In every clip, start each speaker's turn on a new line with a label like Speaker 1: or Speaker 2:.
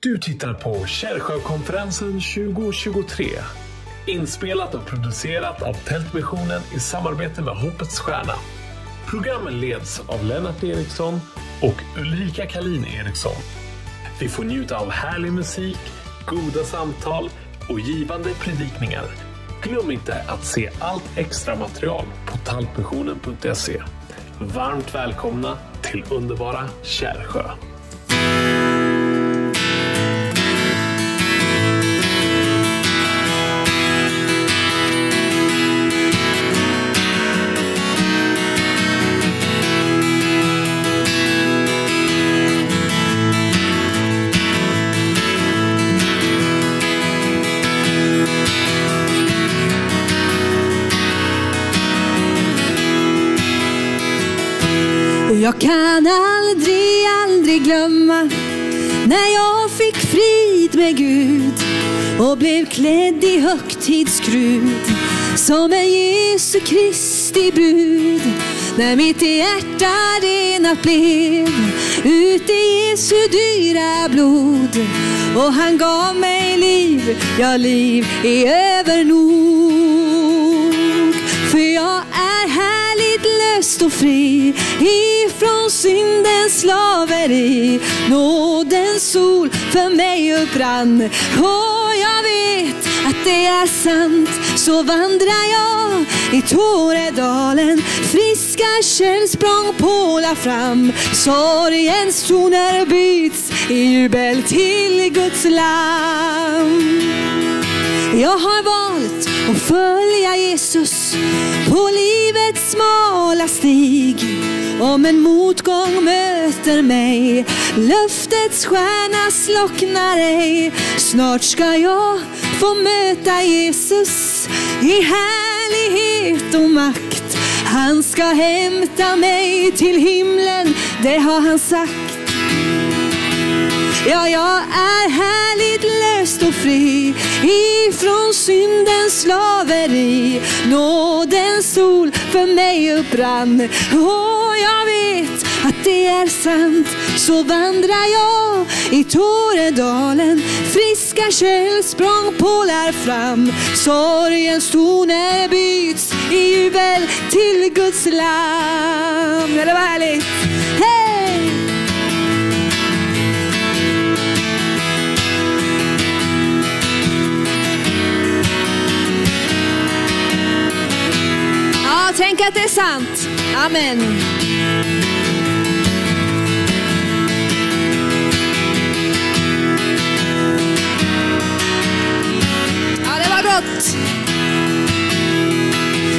Speaker 1: Du tittar på Kärrsjökonferensen 2023. Inspelat och producerat av Tältmissionen i samarbete med Hoppets Stjärna. Programmen leds av Lennart Eriksson och Ulrika Kalin Eriksson. Vi får njuta av härlig musik, goda samtal och givande predikningar. Glöm inte att se allt extra material på taltmissionen.se. Varmt välkomna till underbara Kärrsjö.
Speaker 2: Jag kan aldrig, aldrig glömma när jag fick frid med Gud och blev klädd i högtidsskrud som en Jesu Kristi brud. När mitt hjärta renat blev ut i Jesu dyra blod och han gav mig liv, ja liv i övernord. Härligt och fri ifrån syndens slaveri. Nådens sol för mig upprann och jag vet att det är sant. Så vandrar jag i Tåredalen, friska källsprång pålar fram. Sorgens toner byts i jubel till Guds lamm. Jag har valt och följa Jesus på livets smala stig. Om en motgång möter mig, löftets stjärna slocknar ej. Snart ska jag få möta Jesus i härlighet och makt. Han ska hämta mig till himlen, det har han sagt. Ja, jag är härligt löst och fri ifrån syndens slaveri. Nådens sol för mig upprann och jag vet att det är sant. Så vandrar jag i Tåredalen, friska källsprång pålar fram. Sorgens toner byts i jubel till Guds lamm. Ja, det var härligt. Hey! Ja, tänk att det är sant. Amen. Ja, det var gott.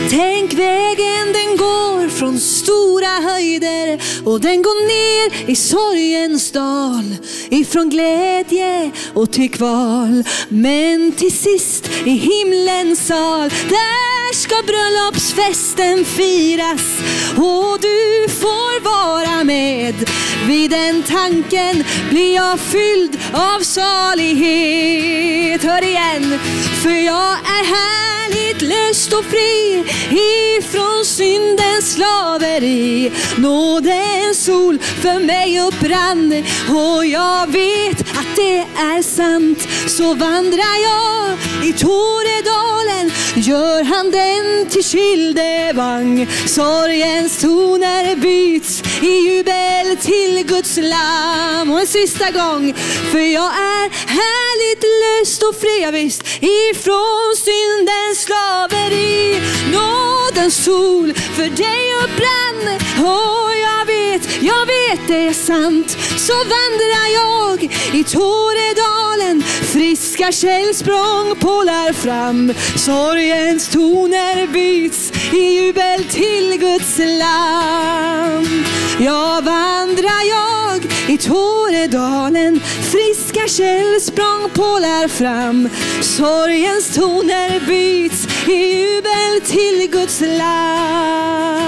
Speaker 2: Tänk vägen den går från stora höjder och den går ner i sorgens dal. Ifrån glädje och till kval. Men till sist i himlens sal, där ska bröllopsfesten firas. Och du får vara med. Vid den tanken blir jag fylld av salighet. Hör igen, för jag är härligt löst och fri ifrån syndens slaveri. Nådens sol för mig upprann och jag vet att det är sant. Så vandrar jag i Toredalen, gör han den till Kildevang. Sorgens toner byts i jubel till Guds lamm. Och en sista gång, för jag är härligt löst och fri, ja, visst, ifrån syndens slaveri. Nådens sol för dig upprann och jag vet, jag vet det är sant. Så vandrar jag i Tåredalen, friska källsprång pålar fram. Sorgens toner byts i jubel till Guds lamm. Jag vandrar jag i Tåredalen, friska källsprång pålar fram. Sorgens toner byts i jubel till Guds lamm.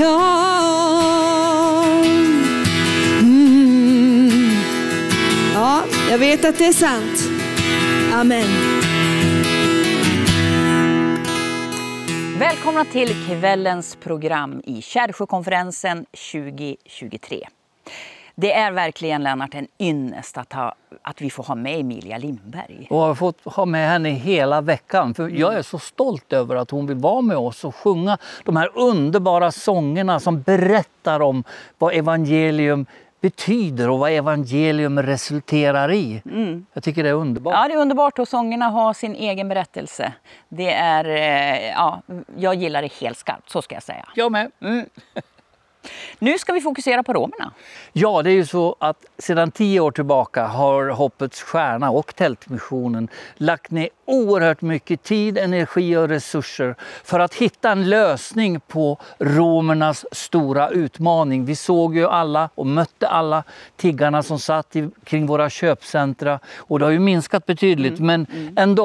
Speaker 2: Ja. Jag vet att det är sant. Amen.
Speaker 3: Välkomna till kvällens program i Kärrsjökonferensen 2023.
Speaker 4: Det är verkligen Lennart en ynnest att, ha, att vi får ha med Emilia Lindberg.
Speaker 5: Och har fått ha med henne hela veckan. För Jag är så stolt över att hon vill vara med oss och sjunga de här underbara sångerna som berättar om vad evangelium betyder och vad evangelium resulterar i.
Speaker 4: Mm.
Speaker 5: Jag tycker det är underbart.
Speaker 4: Ja, det är underbart och sångerna har sin egen berättelse. Det är, eh, ja, jag gillar det helt skarpt, så ska jag säga.
Speaker 5: Jag med.
Speaker 4: Nu ska vi fokusera på romerna.
Speaker 5: Ja, det är ju så att sedan tio år tillbaka har Hoppets Stjärna och Tältmissionen lagt ner oerhört mycket tid, energi och resurser för att hitta en lösning på romernas stora utmaning. Vi såg ju alla och mötte alla tiggarna som satt i, kring våra köpcentra och det har ju minskat betydligt men ändå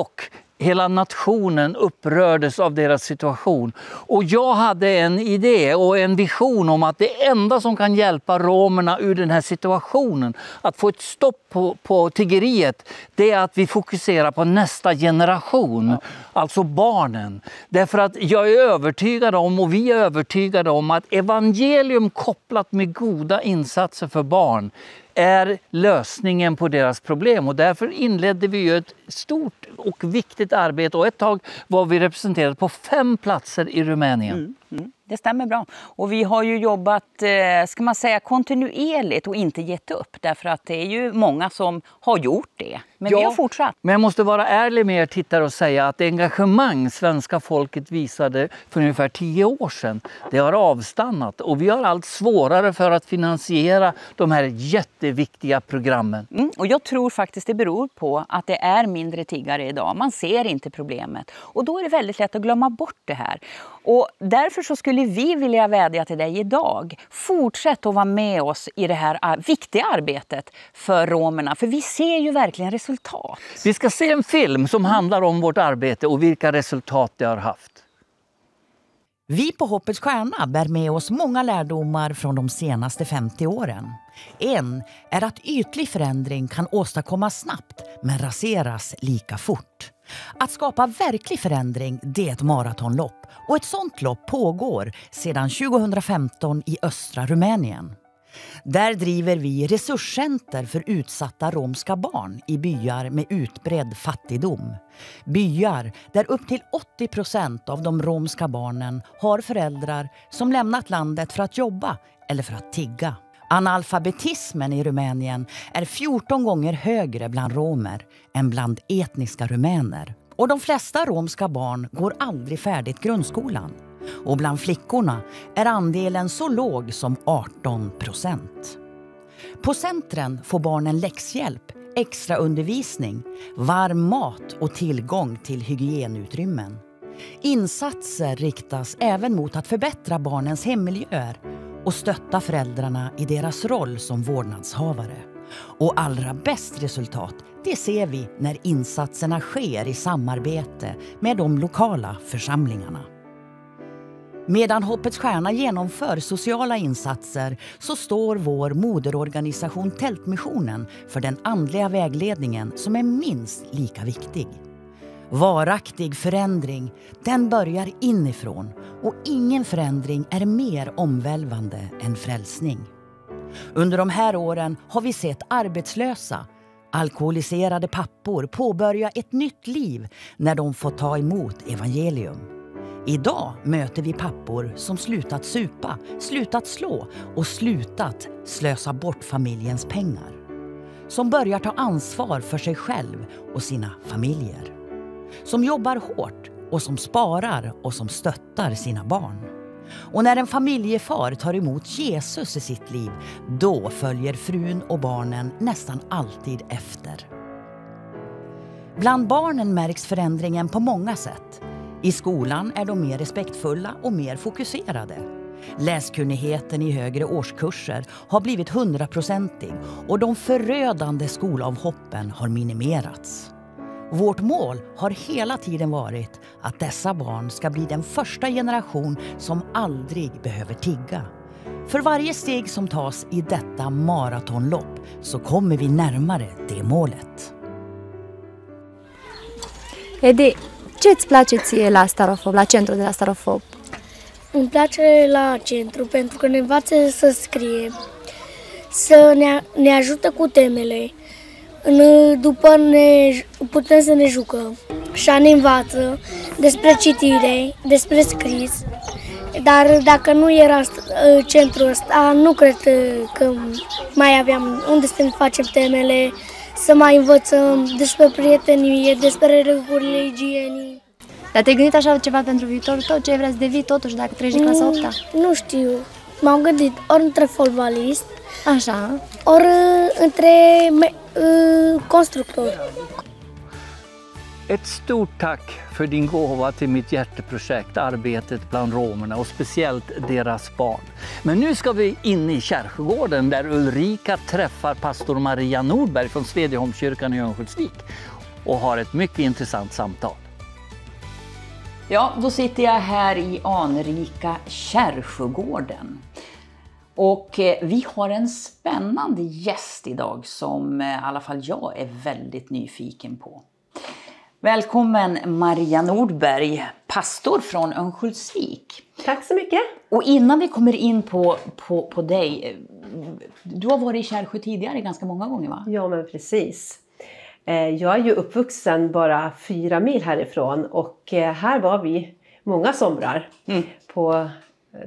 Speaker 5: Hela nationen upprördes av deras situation. Och jag hade en idé och en vision om att det enda som kan hjälpa romerna ur den här situationen, att få ett stopp på, på tiggeriet, det är att vi fokuserar på nästa generation, alltså barnen. Därför att jag är övertygad om, och vi är övertygade om, att evangelium kopplat med goda insatser för barn är lösningen på deras problem. Och därför inledde vi ett stort och viktigt arbete och ett tag var vi representerade på fem platser i Rumänien.
Speaker 4: Mm, det stämmer bra. Och vi har ju jobbat eh, ska man säga, kontinuerligt och inte gett upp. Därför att det är ju många som har gjort det. Men vi
Speaker 5: Ja.
Speaker 4: har fortsatt.
Speaker 5: Men jag måste vara ärlig med er tittare och säga att det engagemang svenska folket visade för ungefär tio år sedan, det har avstannat. Och vi har allt svårare för att finansiera de här jätteviktiga programmen.
Speaker 4: Mm, och jag tror faktiskt det beror på att det är mindre tiggare idag. Man ser inte problemet. Och då är det väldigt lätt att glömma bort det här. Och därför så skulle vi vilja vädja till dig idag. Fortsätt att vara med oss i det här viktiga arbetet för romerna. För vi ser ju verkligen resultat.
Speaker 5: Vi ska se en film som handlar om vårt arbete och vilka resultat det har haft.
Speaker 3: Vi på Hoppets Stjärna bär med oss många lärdomar från de senaste 50 åren. En är att ytlig förändring kan åstadkommas snabbt men raseras lika fort. Att skapa verklig förändring det är ett maratonlopp och ett sånt lopp pågår sedan 2015 i östra Rumänien. Där driver vi resurscenter för utsatta romska barn i byar med utbredd fattigdom. Byar där upp till 80 procent av de romska barnen har föräldrar som lämnat landet för att jobba eller för att tigga. Analfabetismen i Rumänien är 14 gånger högre bland romer än bland etniska rumäner. Och de flesta romska barn går aldrig färdigt grundskolan. Och bland flickorna är andelen så låg som 18 procent. På centren får barnen läxhjälp, extra undervisning, varm mat och tillgång till hygienutrymmen. Insatser riktas även mot att förbättra barnens hemmiljöer och stötta föräldrarna i deras roll som vårdnadshavare. Och allra bäst resultat, det ser vi när insatserna sker i samarbete med de lokala församlingarna. Medan Hoppets Stjärna genomför sociala insatser så står vår moderorganisation Tältmissionen för den andliga vägledningen som är minst lika viktig. Varaktig förändring, den börjar inifrån och ingen förändring är mer omvälvande än frälsning. Under de här åren har vi sett arbetslösa, alkoholiserade pappor påbörja ett nytt liv när de får ta emot evangelium. Idag möter vi pappor som slutat supa, slutat slå och slutat slösa bort familjens pengar. Som börjar ta ansvar för sig själv och sina familjer. Som jobbar hårt och som sparar och som stöttar sina barn. Och när en familjefar tar emot Jesus i sitt liv, då följer frun och barnen nästan alltid efter. Bland barnen märks förändringen på många sätt. I skolan är de mer respektfulla och mer fokuserade. Läskunnigheten i högre årskurser har blivit hundraprocentig och de förödande skolavhoppen har minimerats. Vårt mål har hela tiden varit att dessa barn ska bli den första generation som aldrig behöver tigga. För varje steg som tas i detta maratonlopp så kommer vi närmare det målet.
Speaker 6: Edi, ce îți place ție la Starofob, la centru de la Starofob?
Speaker 7: Îmi place la centru pentru că ne învață să scriem să ne, ne ajută cu temele. În, după ne, putem să ne jucăm. Și ne învață despre citire, despre scris. Dar dacă nu era ă, centrul ăsta, nu cred că mai aveam unde să ne facem temele, să mai învățăm despre prietenie, despre regulile igienii.
Speaker 6: Dar te-ai gândit așa ceva pentru viitorul tău? Ce vrei să devii totuși dacă treci de clasa 8 -a?
Speaker 7: Nu știu. M-am gândit ori între fotbalist,
Speaker 6: Așa.
Speaker 7: ori între me- uh, constructor.
Speaker 5: Ett stort tack för din gåva till mitt hjärteprojekt Arbetet bland romerna och speciellt deras barn. Men nu ska vi in i Kärrgården där Ulrika träffar pastor Maria Nordberg från Svedjeholmskyrkan i Örnsköldsvik och har ett mycket intressant samtal.
Speaker 3: Ja, då sitter jag här i anrika Kärrsjögården. Och eh, vi har en spännande gäst idag som eh, i alla fall jag är väldigt nyfiken på. Välkommen Maria Nordberg, pastor från Örnsköldsvik.
Speaker 8: Tack så mycket.
Speaker 3: Och innan vi kommer in på, på, på dig, du har varit i Kärrsjö tidigare ganska många gånger va?
Speaker 8: Ja, men precis. Eh, Jag är ju uppvuxen bara fyra mil härifrån och här var vi många somrar på eh,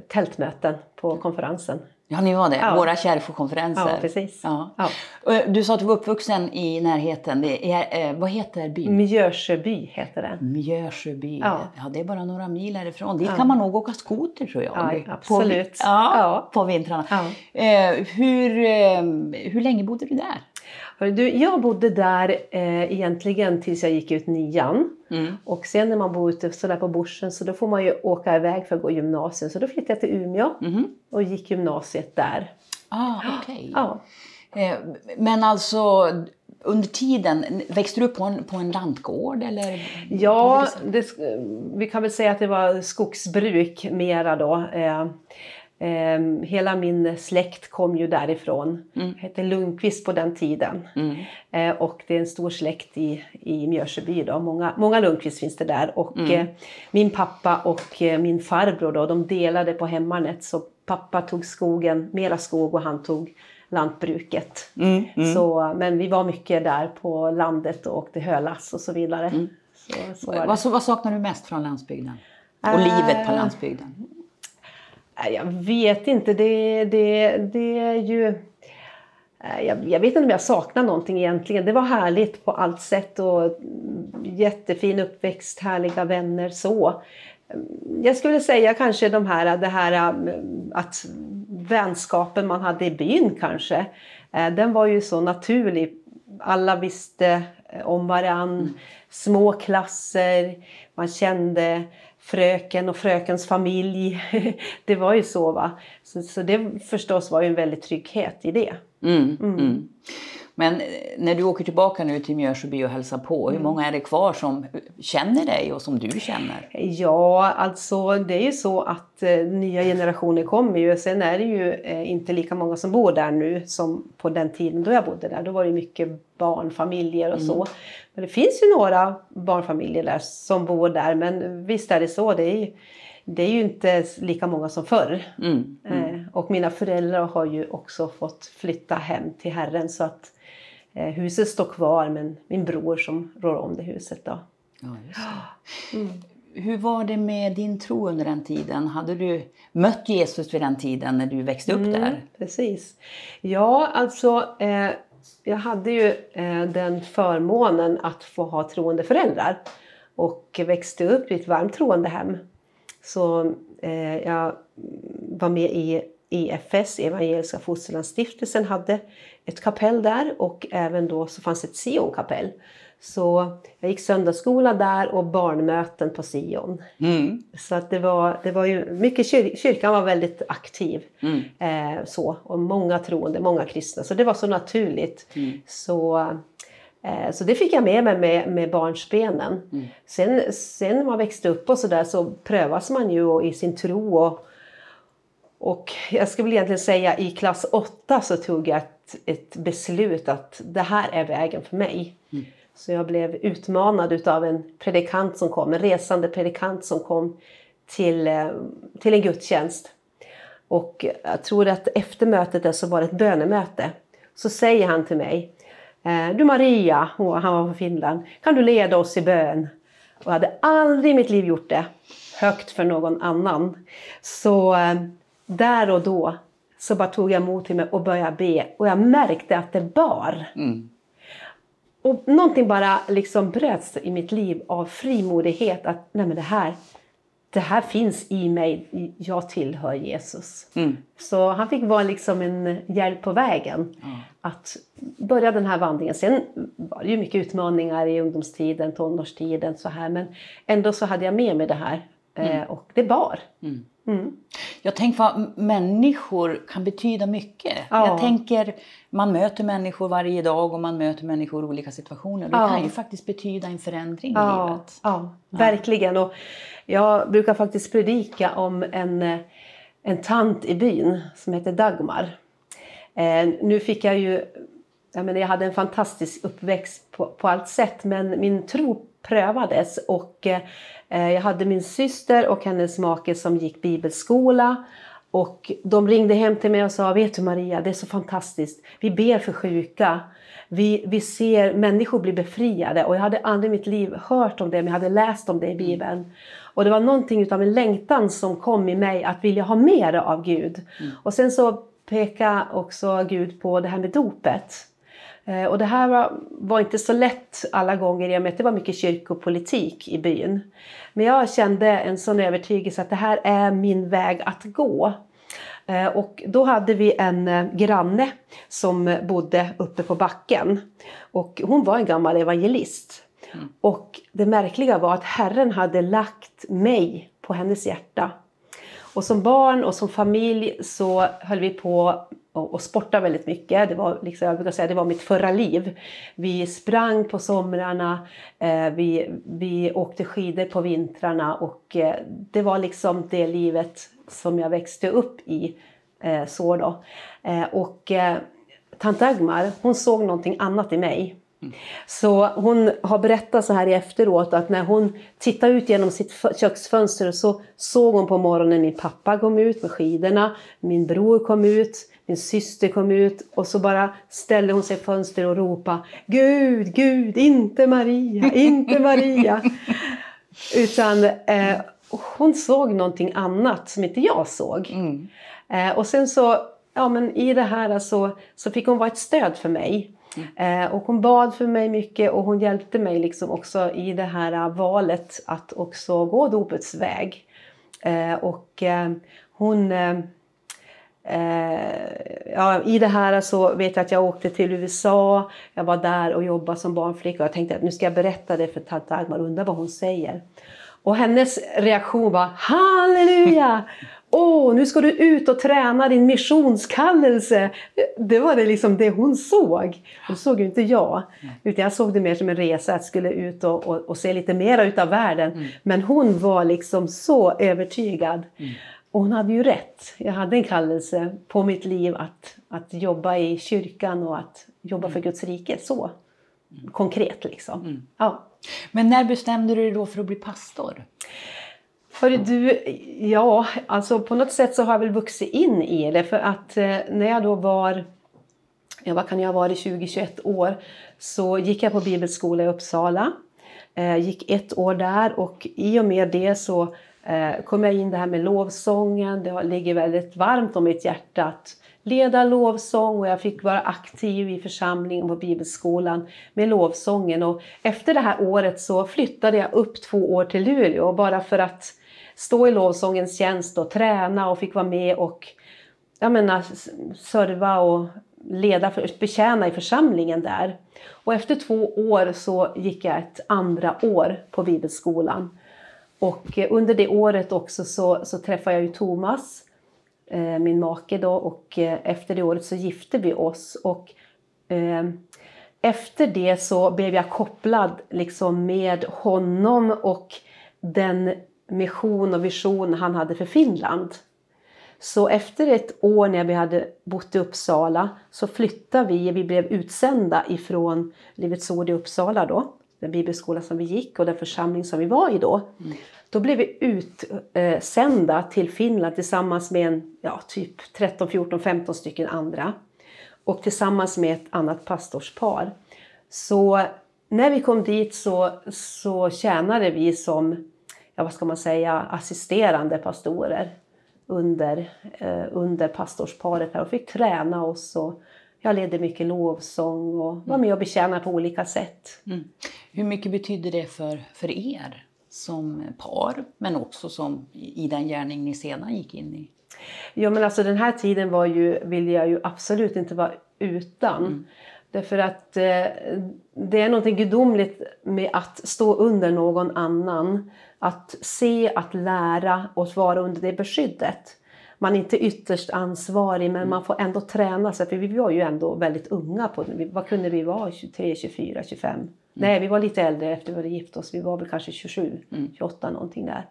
Speaker 8: tältmöten på konferensen.
Speaker 3: Ja, ni var det.
Speaker 8: Ja.
Speaker 3: Våra Kärrsjökonferenser.
Speaker 8: Ja, precis.
Speaker 3: Ja.
Speaker 8: Ja.
Speaker 3: Eh, Du sa att du var uppvuxen i närheten. Det är, eh, vad heter byn?
Speaker 8: Mjörsjöby heter den.
Speaker 3: Mjörsjöby.
Speaker 8: Ja.
Speaker 3: Ja. det är bara några mil härifrån. Dit kan man nog åka skoter tror jag.
Speaker 8: Ja,
Speaker 3: På-
Speaker 8: absolut.
Speaker 3: ja,
Speaker 8: Ja.
Speaker 3: på vintrarna. Eh, hur, hur länge bodde du där?
Speaker 8: Du, jag bodde där eh, egentligen tills jag gick ut nian.
Speaker 3: Mm.
Speaker 8: Och sen när man bor ute sådär på Borsen så då får man ju åka iväg för att gå gymnasium. Så då flyttade jag till Umeå
Speaker 3: Mhm.
Speaker 8: och gick gymnasiet där.
Speaker 3: Ah, okej.
Speaker 8: Ja.
Speaker 3: Eh, men alltså under tiden, växte du upp på en, på en lantgård eller?
Speaker 8: Ja, det, vi kan väl säga att det var skogsbruk mera då. Eh, hela min släkt kom ju därifrån.
Speaker 3: Mm.
Speaker 8: hette Lundqvist på den tiden.
Speaker 3: Mm.
Speaker 8: Eh, och det är en stor släkt i, i Mjörsjöby. Då. Många, många Lundqvist finns det där. Och
Speaker 3: Mm.
Speaker 8: eh, min pappa och eh, min farbror då, de delade på hemmanet. Så pappa tog skogen, mera skog och han tog lantbruket.
Speaker 3: Mm, mm.
Speaker 8: Så, men vi var mycket där på landet och åkte hölass och så vidare.
Speaker 3: Mm.
Speaker 8: Så, så.
Speaker 3: Vad, vad saknar du mest från landsbygden? Och
Speaker 8: Eh,
Speaker 3: livet på landsbygden?
Speaker 8: Jag vet inte. Det, det, det är ju... eh, Jag, jag vet inte om jag saknar någonting egentligen. Det var härligt på allt sätt och mm, jättefin uppväxt, härliga vänner så. Jag skulle säga kanske de här, det här mm, att vänskapen man hade i byn kanske. eh, Den var ju så naturlig. Alla visste eh, om varann. Små klasser. Man kände fröken och frökens familj. Det var ju så va. Så, så det förstås var ju en väldig trygghet i det.
Speaker 3: Mm, mm. Men eh, när du åker tillbaka nu till Mjörsjöby och hälsar på,
Speaker 8: Mm.
Speaker 3: hur många är det kvar som känner dig och som du känner?
Speaker 8: Ja, alltså det är ju så att eh, nya generationer kommer ju. Sen är det ju eh, inte lika många som bor där nu som på den tiden då jag bodde där. Då var det mycket barnfamiljer och så. Men det finns ju några barnfamiljer där som bor där. Men visst är det så. Det är ju, det är ju inte lika många som förr.
Speaker 3: Mm.
Speaker 8: Eh, och mina föräldrar har ju också fått flytta hem till Herren så att eh, huset står kvar men min bror som rår om det huset då.
Speaker 3: Ja, det. Hur var det med din tro under den tiden? Hade du mött Jesus vid den tiden när du växte upp
Speaker 8: Mm,
Speaker 3: där?
Speaker 8: Precis. Ja, alltså eh, jag hade ju eh, den förmånen att få ha troende föräldrar och växte upp i ett varmt troende hem. Så eh, jag var med i EFS, Evangeliska Fosterlandsstiftelsen, hade ett kapell där och även då så fanns ett Sion-kapell. Så jag gick söndagsskola där och barnmöten på Sion.
Speaker 3: Mm.
Speaker 8: Så att det var, det var ju mycket, kyr, kyrkan var väldigt aktiv.
Speaker 3: Mm.
Speaker 8: Eh, så, och många troende, många kristna. Så det var så naturligt.
Speaker 3: Mm.
Speaker 8: Så, eh, så det fick jag med mig med, med barnsbenen.
Speaker 3: Mm.
Speaker 8: Sen, sen när man växte upp och så där så prövas man ju i sin tro. Och, och jag skulle väl egentligen säga i klass 8 så tog jag ett, ett beslut att det här är vägen för mig. Så jag blev utmanad utav en predikant som kom, en resande predikant som kom till, eh, till en gudstjänst. Och jag tror att efter mötet där så var det ett bönemöte. Så säger han till mig, eh, du Maria, och han var från Finland, kan du leda oss i bön? Och jag hade aldrig i mitt liv gjort det högt för någon annan. Så eh, där och då så bara tog jag emot till mig och började be. Och jag märkte att det bar.
Speaker 5: Mm.
Speaker 8: Och någonting bara liksom bröts i mitt liv av frimodighet. Att nej men det här, det här finns i mig. Jag tillhör Jesus.
Speaker 5: Mm.
Speaker 8: Så han fick vara liksom en hjälp på vägen. Att börja den här vandringen. Sen var det ju mycket utmaningar i ungdomstiden, tonårstiden så här. Men ändå så hade jag med mig det här. Eh, och det bar. Mm.
Speaker 3: Jag tänker vad människor kan betyda mycket.
Speaker 8: Ja.
Speaker 3: Jag tänker, man möter människor varje dag och man möter människor i olika situationer. Det
Speaker 8: Ja.
Speaker 3: kan ju faktiskt betyda en förändring i
Speaker 8: Ja,
Speaker 3: livet.
Speaker 8: ja, verkligen. Och jag brukar faktiskt predika om en, en tant i byn som heter Dagmar. Eh, nu fick jag ju, jag, menar, jag hade en fantastisk uppväxt på, på allt sätt men min tro prövades och eh, jag hade min syster och hennes make som gick bibelskola och de ringde hem till mig och sa, vet du Maria, det är så fantastiskt. Vi ber för sjuka. Vi, vi ser människor bli befriade och jag hade aldrig i mitt liv hört om det men jag hade läst om det i Bibeln. Och det var någonting utav en längtan som kom i mig att vilja ha mer av Gud. Och sen så pekade också Gud på det här med dopet. Eh, Och det här var, var inte så lätt alla gånger i och med att det var mycket kyrkopolitik i byn. Men jag kände en sån övertygelse att det här är min väg att gå. Eh, Och då hade vi en eh, granne som bodde uppe på backen. Och hon var en gammal evangelist. Och det märkliga var att Herren hade lagt mig på hennes hjärta. Och som barn och som familj så höll vi på och, och sporta väldigt mycket. Det var, liksom, jag brukar säga, det var mitt förra liv. Vi sprang på somrarna, eh, vi, vi åkte skidor på vintrarna och eh, det var liksom det livet som jag växte upp i. Eh, så då. Eh, och eh, tant Dagmar, hon såg någonting annat i mig. Så hon har berättat så här i efteråt att när hon tittade ut genom sitt köksfönster så såg hon på morgonen min pappa kom ut med skidorna, min bror kom ut, min syster kom ut och så bara ställde hon sig i fönstret och ropade Gud, Gud, inte Maria, inte Maria. Utan eh, hon såg någonting annat som inte jag såg. Eh, och sen så, ja men i det här så, så fick hon vara ett stöd för mig. Eh, och hon bad för mig mycket och hon hjälpte mig liksom också i det här eh, valet att också gå dopets väg. Eh, och eh, hon... Eh, eh, ja, I det här så vet jag att jag åkte till USA. Jag var där och jobbade som barnflicka. Och jag tänkte att nu ska jag berätta det för tant Dagmar och undra vad hon säger. Och hennes reaktion var Halleluja! Åh, nu ska du ut och träna din missionskallelse. Det var det liksom det hon såg. Det såg ju inte jag. Utan jag såg det mer som en resa, att skulle ut och, och, och se lite mera utav världen. Men hon var liksom så övertygad. Och hon hade ju rätt. Jag hade en kallelse på mitt liv att, att jobba i kyrkan och att jobba för Guds rike. Så konkret liksom. Ja.
Speaker 3: Men när bestämde du dig då för att bli pastor?
Speaker 8: Hörru du, ja, alltså på något sätt så har jag väl vuxit in i det. För att eh, när jag då var, ja vad kan jag ha varit, 20-21 år, så gick jag på bibelskola i Uppsala. Eh, gick ett år där och i och med det så eh, kom jag in det här med lovsången. Det ligger väldigt varmt om mitt hjärta att leda lovsång och jag fick vara aktiv i församlingen på bibelskolan med lovsången. Och efter det här året så flyttade jag upp två år till Luleå bara för att stå i lovsångens tjänst och träna och fick vara med och jag menar, eh, serva och leda, betjäna i församlingen där. Och efter två år så gick jag ett andra år på bibelskolan. Och eh, under det året också så, så träffade jag ju Thomas, eh, min make då, och eh, efter det året så gifte vi oss. Och eh, efter det så blev jag kopplad liksom med honom och den mission och vision han hade för Finland. Så efter ett år när vi hade bott i Uppsala så flyttade vi, vi blev utsända ifrån Livets Ord i Uppsala då, den bibelskola som vi gick och den församling som vi var i då, Då blev vi utsända till Finland tillsammans med en, ja, typ 13, 14, 15 stycken andra. Och tillsammans med ett annat pastorspar. Så när vi kom dit så, så tjänade vi som, ja vad ska man säga, assisterande pastorer under, eh, under pastorsparet här och fick träna oss. Och jag ledde mycket lovsång och var med och betjänade på olika sätt.
Speaker 3: Mm. Hur mycket betydde det för, för er som par, men också som i den gärning ni sedan gick in i?
Speaker 8: Ja men alltså den här tiden var ju, vill jag ju absolut inte vara utan. Mm. Därför att eh, det är något gudomligt med att stå under någon annan. Att se, att lära och vara under det beskyddet. Man är inte ytterst ansvarig men man får ändå träna sig. För vi var ju ändå väldigt unga. På, vad kunde vi vara? 23, 24, 25? Mm. Nej, vi var lite äldre efter vi hade gift oss. Vi var väl kanske 27, mm. 28 någonting där.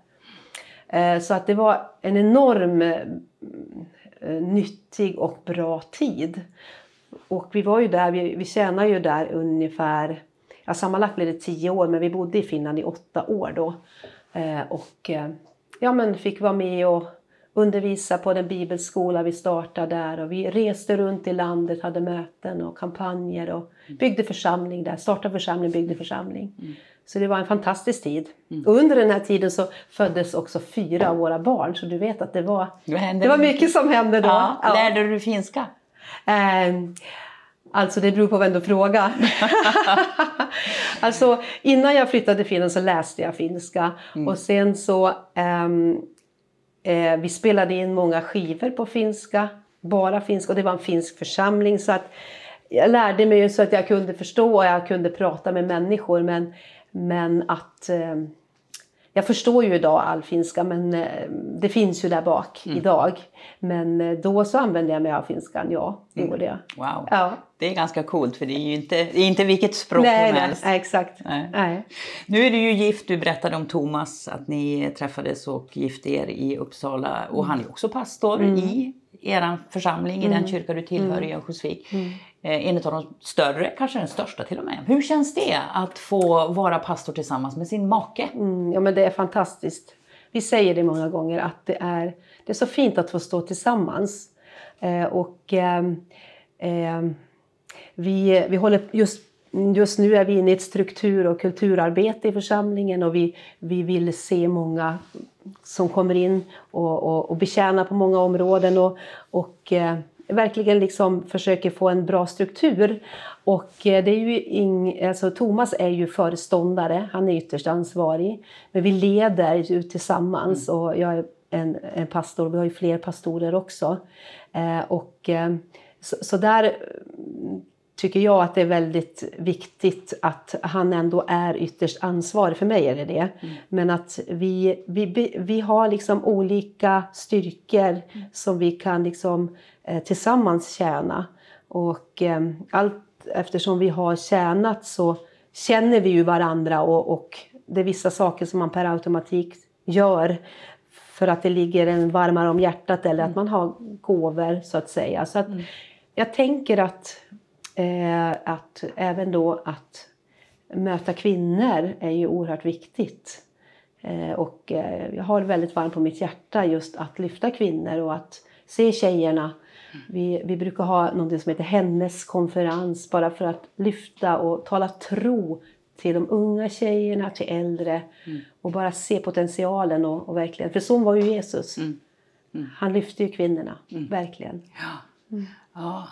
Speaker 8: Eh, så att det var en enorm eh, nyttig och bra tid. Och vi var ju där, vi, vi tjänade ju där ungefär, ja sammanlagt blev det tio år men vi bodde i Finland i åtta år då. Eh, och eh, ja men fick vara med och undervisa på den bibelskola vi startade där och vi reste runt i landet, hade möten och kampanjer och byggde församling där, startade församling, byggde församling. Mm. Så det var en fantastisk tid. Mm. Och under den här tiden så föddes också fyra av våra barn så du vet att det var, det var mycket som hände då. Ja.
Speaker 3: Lärde du finska?
Speaker 8: Eh, alltså det beror på vem du frågar. alltså innan jag flyttade till Finland så läste jag finska. Mm. och sen så ehm, eh, vi spelade in många skivor på finska, bara finska och det var en finsk församling. Så att jag lärde mig så att jag kunde förstå och jag kunde prata med människor. Men, men att eh, jag förstår ju idag all finska men eh, det finns ju där bak mm. idag. Men eh, då så använde jag mig av finskan, ja. Det mm. gjorde jag.
Speaker 3: Wow. Ja. Det är ganska coolt för det är ju inte, är inte vilket språk
Speaker 8: nej,
Speaker 3: som helst.
Speaker 8: Nej, exakt. Nej. nej.
Speaker 3: Nu är du ju gift, du berättade om Thomas att ni träffades och gifte er i Uppsala och han är också pastor mm. i er församling, i den mm. kyrka du tillhör i mm. Örnsköldsvik. Eh, en av de större, kanske den största till och med. Hur känns det att få vara pastor tillsammans med sin make?
Speaker 8: Mm, ja men det är fantastiskt. Vi säger det många gånger att det är, det är så fint att få stå tillsammans. Eh, och eh, eh, vi, vi håller just Just nu är vi inne i ett struktur och kulturarbete i församlingen och vi, vi vill se många som kommer in och, och, och betjäna på många områden. Och, och eh, verkligen liksom försöker få en bra struktur. Och eh, det är ju ing, alltså Thomas är ju föreståndare, han är ytterst ansvarig. Men vi leder ju tillsammans mm. och jag är en, en, pastor, vi har ju fler pastorer också. Eh, och, eh, så, så, där tycker jag att det är väldigt viktigt att han ändå är ytterst ansvarig. För mig är det det. Mm. Men att vi, vi, vi har liksom olika styrkor mm. som vi kan liksom Eh, tillsammans tjäna. Och eh, allt eftersom vi har tjänat så känner vi ju varandra och, och det är vissa saker som man per automatik gör för att det ligger en varmare om hjärtat eller att mm. man har gåvor så att säga. Så att mm. jag tänker att, att även då att möta kvinnor är ju oerhört viktigt. Eh, och eh, jag har väldigt varmt på mitt hjärta just att lyfta kvinnor och att se tjejerna vi, vi brukar ha något som heter Hennes konferens bara för att lyfta och tala tro till de unga tjejerna, till äldre mm. och bara se potentialen och, och, verkligen, för så var ju Jesus. Mm. Mm. Han lyfte ju kvinnorna, mm. verkligen.
Speaker 3: Ja. ja.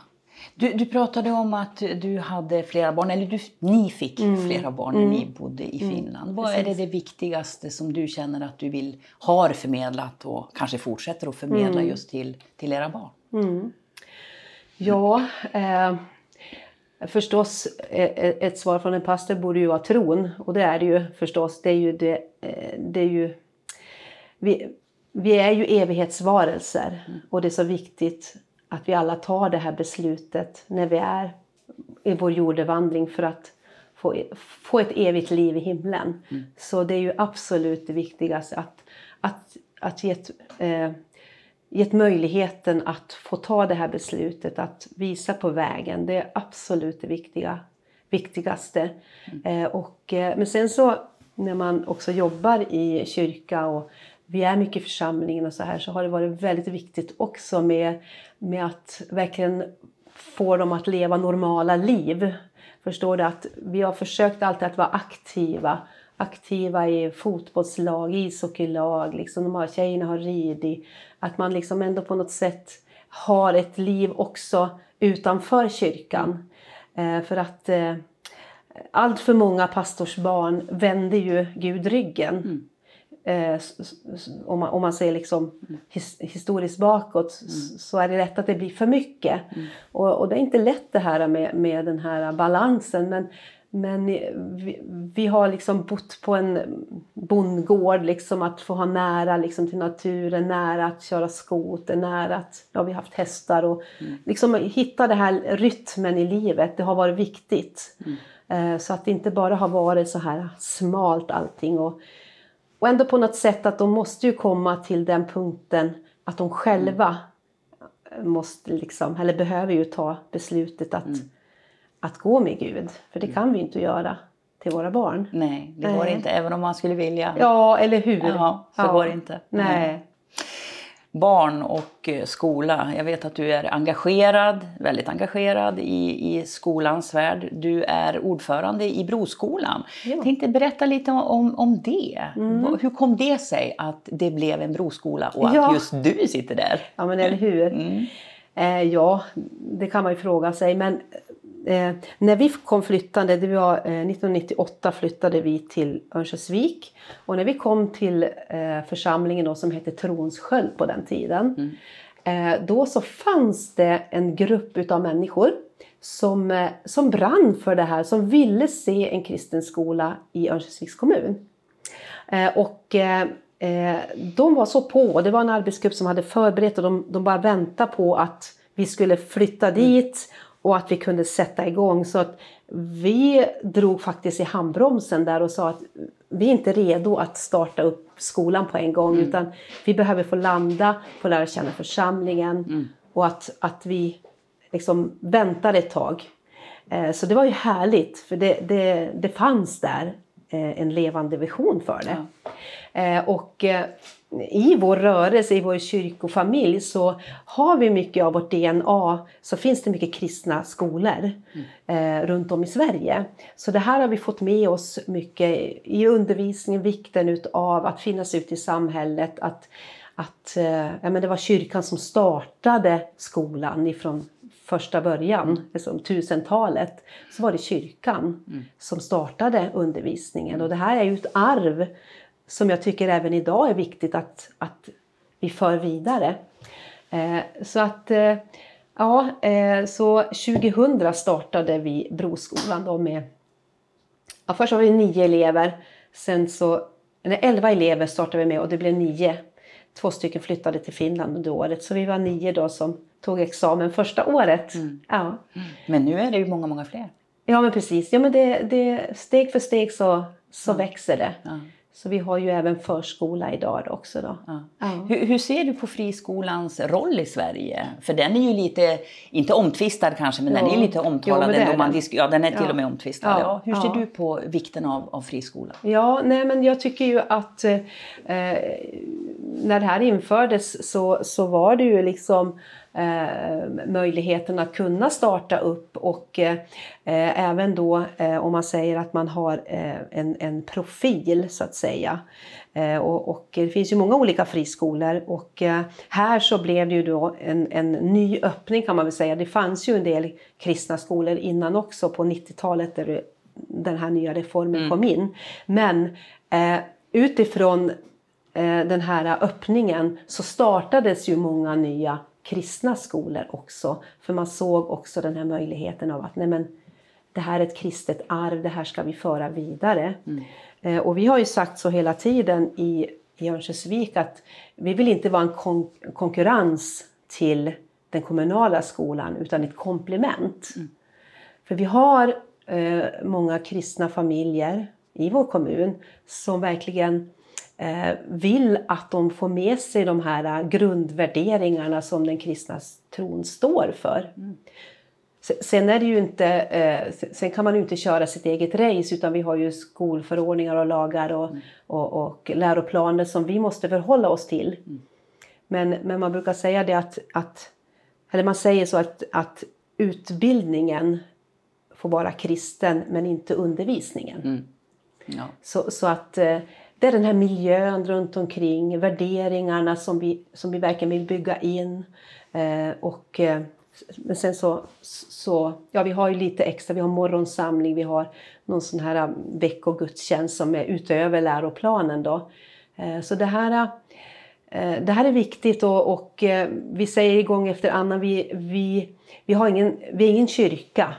Speaker 3: Du, du, pratade om att du hade flera barn, eller du, ni fick mm. flera barn när ni bodde i Finland. Vad är det, det viktigaste som du känner att du vill har förmedlat och kanske fortsätter att förmedla just till, till era barn? Mm.
Speaker 8: Ja, eh, förstås ett svar från en pastor borde ju vara tron och det är det ju förstås. Det är ju det, eh, det är ju, vi, vi är ju evighetsvarelser och det är så viktigt att vi alla tar det här beslutet när vi är i vår jordevandring för att få, få ett evigt liv i himlen. Mm. Så det är ju absolut det viktigaste att, att, att ge ett, eh, gett möjligheten att få ta det här beslutet, att visa på vägen. Det är absolut det viktiga, viktigaste. Mm. Eh, och, eh, men sen så när man också jobbar i kyrka och vi är mycket i församlingen och så här så har det varit väldigt viktigt också med, med att verkligen få dem att leva normala liv. Förstår du? Att vi har försökt alltid att vara aktiva. Aktiva i fotbollslag, ishockeylag, liksom de här tjejerna har ridit. Att man liksom ändå på något sätt har ett liv också utanför kyrkan. Eh, för att eh, allt för många pastorsbarn vänder ju Gud ryggen. Mm. Eh, om, man, om man ser liksom his, historiskt bakåt mm. så är det lätt att det blir för mycket. Mm. Och, och, det är inte lätt det här med, med den här balansen. Men, men vi, vi, har liksom bott på en bondgård, liksom att få ha nära liksom till naturen, nära att köra skoter, nära att ja, vi har haft hästar. Och mm. liksom hitta den här rytmen i livet, det har varit viktigt. Mm. Eh, så att det inte bara har varit så här smalt allting. Och, och ändå på något sätt att de måste ju komma till den punkten att de själva mm. måste liksom, eller behöver ju ta beslutet att, mm. att gå med Gud. För det mm. kan vi inte göra till våra barn.
Speaker 3: Nej, det går inte även om man skulle vilja.
Speaker 8: Ja, eller hur.
Speaker 3: Ja, så ja. går det inte.
Speaker 8: Nej
Speaker 3: barn och eh, skola. Jag vet att du är engagerad, väldigt engagerad i, i skolans värld. Du är ordförande i Broskolan. Ja. Jag tänkte berätta lite om, om det. Mm. Hur kom det sig att det blev en broskola och att ja. just du sitter där?
Speaker 8: Ja, men eller hur. Mm. Eh, ja, det kan man ju fråga sig. Men Eh, när vi kom flyttande, det var eh, 1998 flyttade vi till Örnsköldsvik. Och när vi kom till eh, församlingen då, som hette Tronssköld på den tiden. Mm. Eh, då så fanns det en grupp utav människor som, eh, som brann för det här, som ville se en kristen skola i Örnsköldsviks kommun. Eh, och de var så på, det var en arbetsgrupp som hade förberett och de, de bara väntade på att vi skulle flytta mm. dit och att vi kunde sätta igång. Så att vi drog faktiskt i handbromsen där och sa att vi är inte redo att starta upp skolan på en gång mm. utan vi behöver få landa, få lära känna församlingen mm. och att, att vi liksom väntar ett tag. Eh, så det var ju härligt för det, det, det fanns där eh, en levande vision för det. Ja. Eh, och i vår rörelse, i vår kyrkofamilj så har vi mycket av vårt DNA, så finns det mycket kristna skolor mm. eh, runt om i Sverige. Så det här har vi fått med oss mycket i undervisningen, vikten utav att finnas ute i samhället, att, att eh, ja, men det var kyrkan som startade skolan ifrån första början, mm. liksom tusentalet, så var det kyrkan mm. som startade undervisningen. Och det här är ju ett arv som jag tycker även idag är viktigt att, att vi för vidare. Eh, så att eh, ja, eh, så 2000 startade vi Broskolan då med, ja, först var vi nio elever, sen så, eller elva elever startade vi med och det blev nio. Två stycken flyttade till Finland under året så vi var nio då som tog examen första året. Mm. Ja.
Speaker 3: Mm. Men nu är det ju många, många fler.
Speaker 8: Ja men precis, ja, men det, det, steg för steg så, så ja. växer det. Ja. Så vi har ju även förskola idag också. Då. Ja.
Speaker 3: Ja. Hur, hur, ser du på friskolans roll i Sverige? För den är ju lite, inte omtvistad kanske, men jo. den är lite omtalad. Jo, man disk- ja, den är till och med omtvistad. Ja. Hur ser du på vikten av, av friskola?
Speaker 8: Ja, nej, men jag tycker ju att eh, när det här infördes så, så var det ju liksom eh, möjligheten att kunna starta upp och eh, även då eh, om man säger att man har eh, en, en profil så att säga. Eh, och, och, det finns ju många olika friskolor och eh, här så blev det ju då en, en ny öppning kan man väl säga. Det fanns ju en del kristna skolor innan också på 90-talet där den här nya reformen mm. kom in. Men utifrån den här öppningen så startades ju många nya kristna skolor också. För man såg också den här möjligheten av att nej men, det här är ett kristet arv, det här ska vi föra vidare. Mm. Eh, och vi har ju sagt så hela tiden i, i Örnsköldsvik att vi vill inte vara en kon konkurrens till den kommunala skolan utan ett komplement. Mm. För vi har eh, många kristna familjer i vår kommun som verkligen Eh, vill att de får med sig de här grundvärderingarna som den kristna tron står för. Mm. Sen är det ju inte, eh, sen kan man ju inte köra sitt eget race utan vi har ju skolförordningar och lagar och, mm. och, och läroplaner som vi måste förhålla oss till. Mm. Men, men man brukar säga det att, att eller man säger så att, att utbildningen får vara kristen men inte undervisningen. Mm. Ja. Så, så att eh, det är den här miljön runt omkring, värderingarna som vi, som vi verkligen vill bygga in. Eh, och, eh, men sen så, så, ja vi har ju lite extra, vi har morgonsamling, vi har någon sån här eh, veckogudstjänst som är utöver läroplanen då. Eh, så det här, eh, det här är viktigt och, och vi säger gång efter annan, vi, vi, vi, har ingen, vi är ingen kyrka.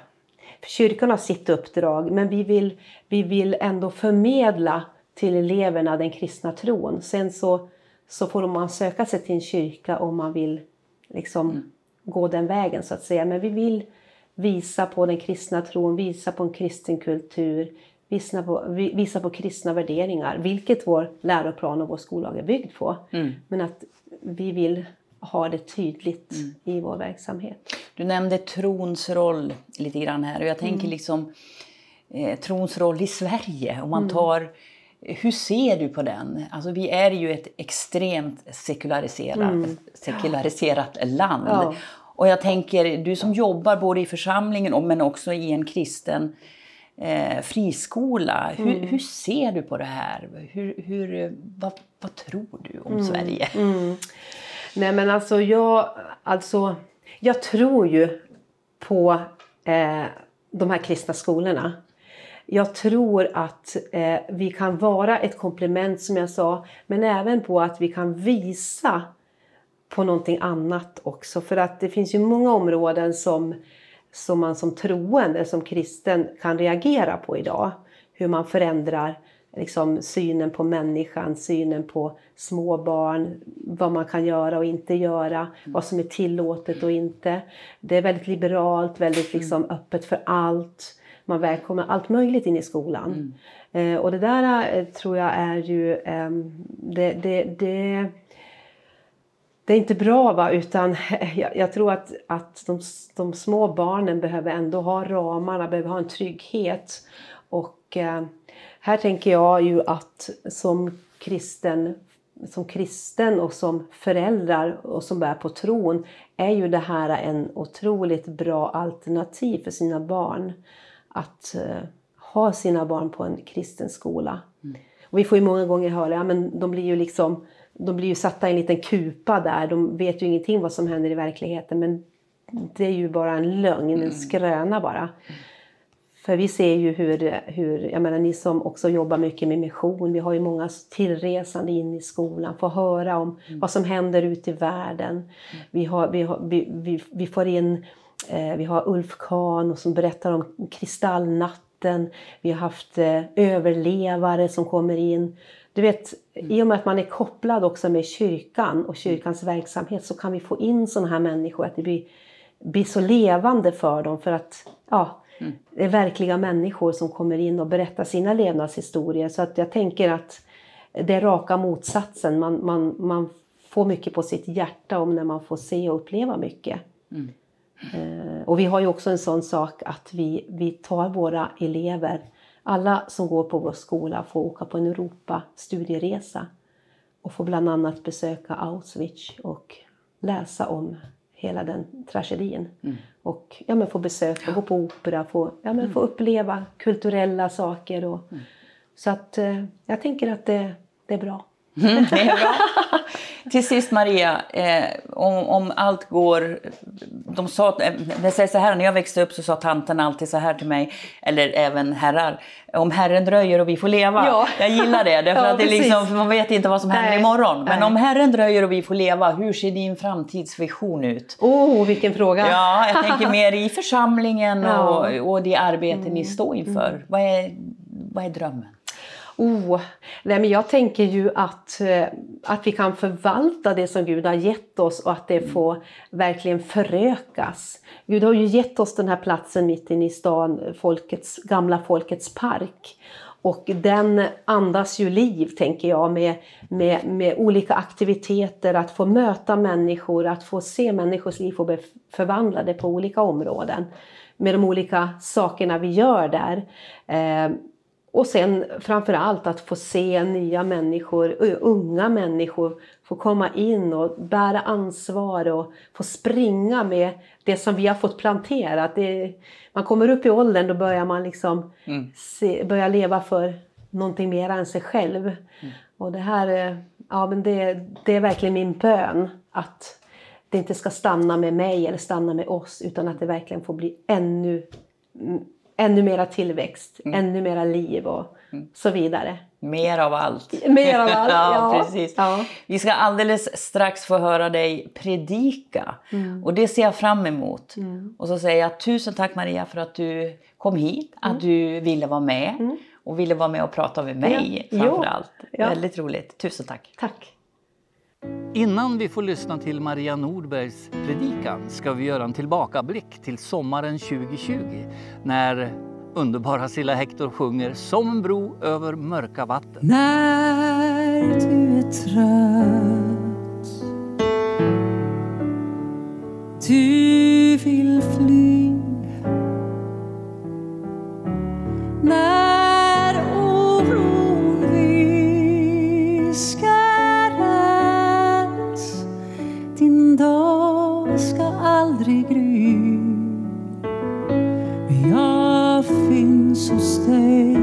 Speaker 8: Kyrkan har sitt uppdrag men vi vill, vi vill ändå förmedla till eleverna den kristna tron. Sen så, så får man söka sig till en kyrka om man vill liksom mm. gå den vägen så att säga. Men vi vill visa på den kristna tron, visa på en kristen kultur, visa på, visa på kristna värderingar, vilket vår läroplan och vår skollag är byggd på. Mm. Men att vi vill ha det tydligt mm. i vår verksamhet.
Speaker 3: Du nämnde trons roll lite grann här och jag tänker mm. liksom eh, trons roll i Sverige. Om man mm. tar hur ser du på den? Alltså, vi är ju ett extremt sekulariserat, mm. sekulariserat land. Ja. Och jag tänker, du som jobbar både i församlingen men också i en kristen eh, friskola. Mm. Hur, hur, ser du på det här? Hur, hur, vad, vad tror du om mm. Sverige?
Speaker 8: Mm. Nej men alltså jag, alltså jag tror ju på eh, de här kristna skolorna jag tror att eh, vi kan vara ett komplement som jag sa, men även på att vi kan visa på någonting annat också. För att det finns ju många områden som, som man som troende, som kristen kan reagera på idag. Hur man förändrar liksom, synen på människan, synen på små barn, vad man kan göra och inte göra, mm. vad som är tillåtet och inte. Det är väldigt liberalt, väldigt liksom, öppet för allt man välkomnar allt möjligt in i skolan. Mm. Eh, och det där eh, tror jag är ju, eh, det, det, det, det, är inte bra va, utan jag, jag tror att, att de, de, små barnen behöver ändå ha ramarna, behöver ha en trygghet. Och eh, här tänker jag ju att som kristen som kristen och som föräldrar och som bär på tron är ju det här en otroligt bra alternativ för sina barn att uh, ha sina barn på en kristen skola. Mm. Och vi får ju många gånger höra att ja, de blir ju liksom de blir ju satta i en liten kupa där. De vet ju ingenting vad som händer i verkligheten. Men det är ju bara en lögn, en mm. skröna bara. Mm. För vi ser ju hur, hur, jag menar ni som också jobbar mycket med mission, vi har ju många tillresande in i skolan, får höra om mm. vad som händer ute i världen. Mm. Vi, har, vi, har, vi, vi, vi får in Eh, vi har Ulf Kahn som berättar om kristallnatten. Vi har haft eh, överlevare som kommer in. Du vet, i och med att man är kopplad också med kyrkan och kyrkans verksamhet så kan vi få in sådana här människor, att det blir, blir så levande för dem. För att ja, mm. det är verkliga människor som kommer in och berättar sina levnadshistorier. Så att jag tänker att det är raka motsatsen. Man, man, man får mycket på sitt hjärta om när man får se och uppleva mycket. Mm. Eh, och vi har ju också en sån sak att vi, vi tar våra elever, alla som går på vår skola får åka på en Europa-studieresa och får bland annat besöka Auschwitz och läsa om hela den tragedin. Mm. Och ja, men få besöka, gå på opera, få, ja, men få mm. uppleva kulturella saker. Och, mm. Så att eh, jag tänker att det, det är bra.
Speaker 3: Mm, det är bra. Till sist Maria, eh, om, om, allt går... De sa, eh, det säger så här, när jag växte upp så sa tanten alltid så här till mig, eller även herrar, om Herren dröjer och vi får leva. Ja. Jag gillar det, därför ja, att det liksom, man vet inte vad som händer Nej. imorgon. Men Nej. om Herren dröjer och vi får leva, hur ser din framtidsvision ut?
Speaker 8: Oh, vilken fråga!
Speaker 3: Ja, jag tänker mer i församlingen ja. och, och det arbete mm. ni står inför. Mm. Vad, är, vad är drömmen?
Speaker 8: Oh, nej men jag tänker ju att, eh, att vi kan förvalta det som Gud har gett oss och att det mm. får verkligen förökas. Gud har ju gett oss den här platsen mitt inne i stan, folkets, gamla folkets park. Och den andas ju liv, tänker jag, med, med, med olika aktiviteter, att få möta människor, att få se människors liv bli förvandlade på olika områden. Med de olika sakerna vi gör där. Eh, och sen framför allt att få se nya människor, unga människor, få komma in och bära ansvar och få springa med det som vi har fått planterat. Det, man kommer upp i åldern, då börjar man liksom mm. se, börja leva för någonting mer än sig själv. Mm. Och det här, ja men det, det är verkligen min bön att det inte ska stanna med mig eller stanna med oss utan att det verkligen får bli ännu ännu mera tillväxt, mm. ännu mera liv och mm. så vidare.
Speaker 3: Mer av allt.
Speaker 8: Mer av allt, ja.
Speaker 3: ja precis. Ja. Vi ska alldeles strax få höra dig predika mm. och det ser jag fram emot. Mm. Och så säger jag tusen tack Maria för att du kom hit, att mm. du ville vara med mm. och ville vara med och prata med mig ja. framför allt. Ja. Väldigt roligt. Tusen tack.
Speaker 8: Tack.
Speaker 5: Innan vi får lyssna till Maria Nordbergs predikan ska vi göra en tillbakablick till sommaren 2020 när underbara Silla Hector sjunger Som en bro över mörka vatten.
Speaker 2: När du är trött Du vill fly När aldrig gry. Men jag finns hos dig.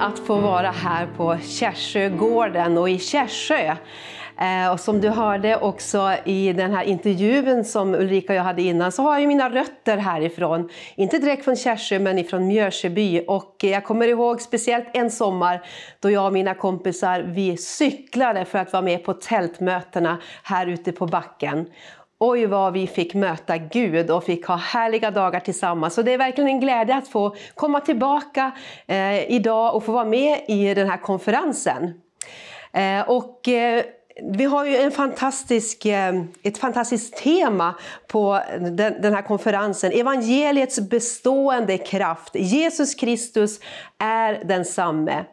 Speaker 8: Att få vara här på Kärsögården och i Kärsö. Eh, och som du hörde också i den här intervjun som Ulrika och jag hade innan så har jag mina rötter härifrån. Inte direkt från Kärsö men ifrån Mjörsjöby. Och jag kommer ihåg speciellt en sommar då jag och mina kompisar vi cyklade för att vara med på tältmötena här ute på backen. Oj vad vi fick möta Gud och fick ha härliga dagar tillsammans. Så det är verkligen en glädje att få komma tillbaka eh, idag och få vara med i den här konferensen. Eh, och eh, vi har ju en fantastisk, eh, ett fantastiskt tema på den, här konferensen. Evangeliets bestående kraft. Jesus Kristus är densamme.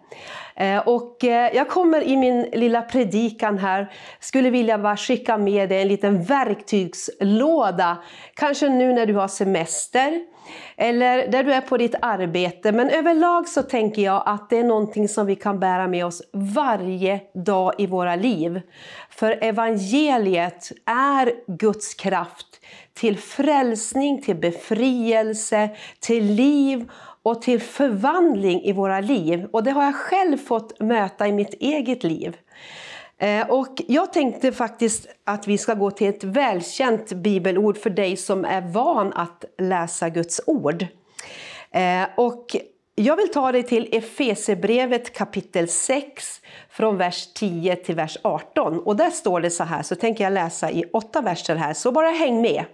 Speaker 8: Eh, och eh, jag kommer i min lilla predikan här, skulle vilja bara skicka med dig en liten verktygslåda. Kanske nu när du har semester, eller där du är på ditt arbete. Men överlag så tänker jag att det är någonting som vi kan bära med oss varje dag i våra liv. För evangeliet är Guds kraft till frälsning, till befrielse, till liv och till förvandling i våra liv. Och det har jag själv fått möta i mitt eget liv. Eh, och jag tänkte faktiskt att vi ska gå till ett välkänt bibelord för dig som är van att läsa Guds ord. Eh, och jag vill ta dig till Efesebrevet kapitel 6 från vers 10 till vers 18. Och där står det så här, så tänker jag läsa i åtta verser här, så bara häng med.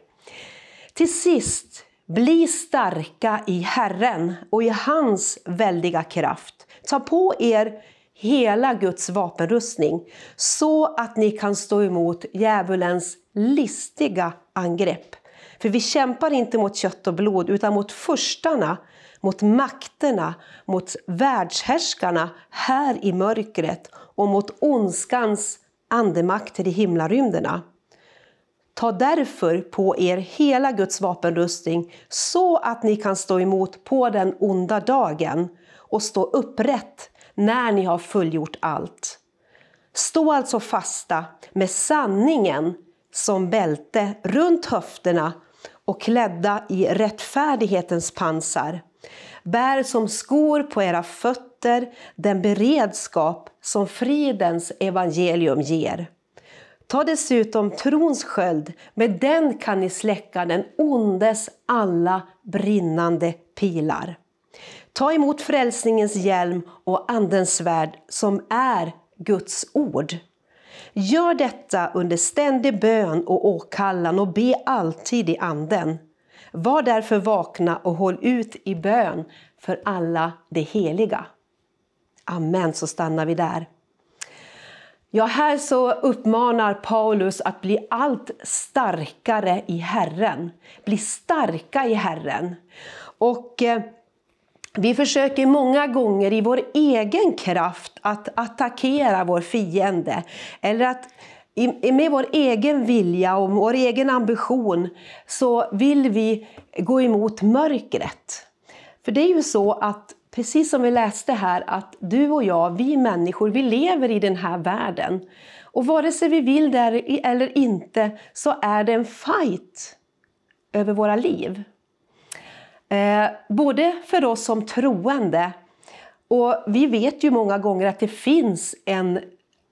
Speaker 8: Till sist, bli starka i Herren och i hans väldiga kraft. Ta på er hela Guds vapenrustning så att ni kan stå emot djävulens listiga angrepp. För vi kämpar inte mot kött och blod utan mot förstarna, mot makterna, mot världshärskarna här i mörkret och mot ondskans andemakter i himlarymderna. Ta därför på er hela Guds vapenrustning så att ni kan stå emot på den onda dagen och stå upprätt när ni har fullgjort allt. Stå alltså fasta med sanningen som bälte runt höfterna och klädda i rättfärdighetens pansar. Bär som skor på era fötter den beredskap som fridens evangelium ger. Ta dessutom trons sköld, med den kan ni släcka den ondes alla brinnande pilar. Ta emot frälsningens hjälm och Andens svärd som är Guds ord. Gör detta under ständig bön och åkallan och be alltid i Anden. Var därför vakna och håll ut i bön för alla det heliga. Amen, så stannar vi där. Ja, här så uppmanar Paulus att bli allt starkare i Herren. Bli starka i Herren. Och eh, vi försöker många gånger i vår egen kraft att attackera vår fiende. Eller att med vår egen vilja och vår egen ambition så vill vi gå emot mörkret. För det är ju så att, precis som vi läste här, att du och jag, vi människor, vi lever i den här världen. Och vare sig vi vill det eller inte så är det en fight över våra liv. Eh, både för oss som troende och vi vet ju många gånger att det finns en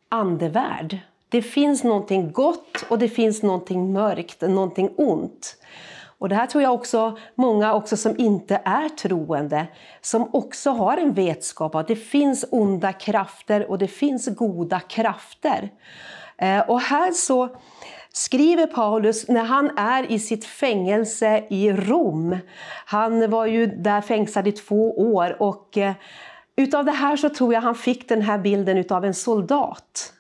Speaker 8: andevärld. Det finns någonting gott och det finns någonting mörkt, någonting ont. Och det här tror jag också många också som inte är troende, som också har en vetskap att det finns onda krafter och det finns goda krafter. Eh, och här så skriver Paulus när han är i sitt fängelse i Rom. Han var ju där fängslad i två år och eh, utav det här så tror jag han fick den här bilden utav en soldat.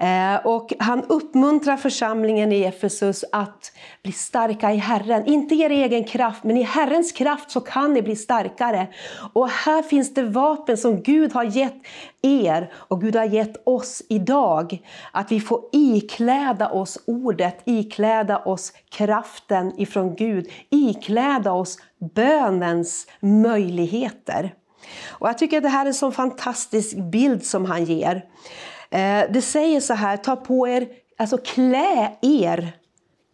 Speaker 8: Eh, och han uppmuntrar församlingen i Efesus att bli starka i Herren. Inte i er egen kraft, men i Herrens kraft så kan ni bli starkare. Och här finns det vapen som Gud har gett er och Gud har gett oss idag. Att vi får ikläda oss ordet, ikläda oss kraften ifrån Gud, ikläda oss bönens möjligheter. Och jag tycker att det här är en så fantastisk bild som han ger. Eh, det säger så här, ta på er, alltså klä er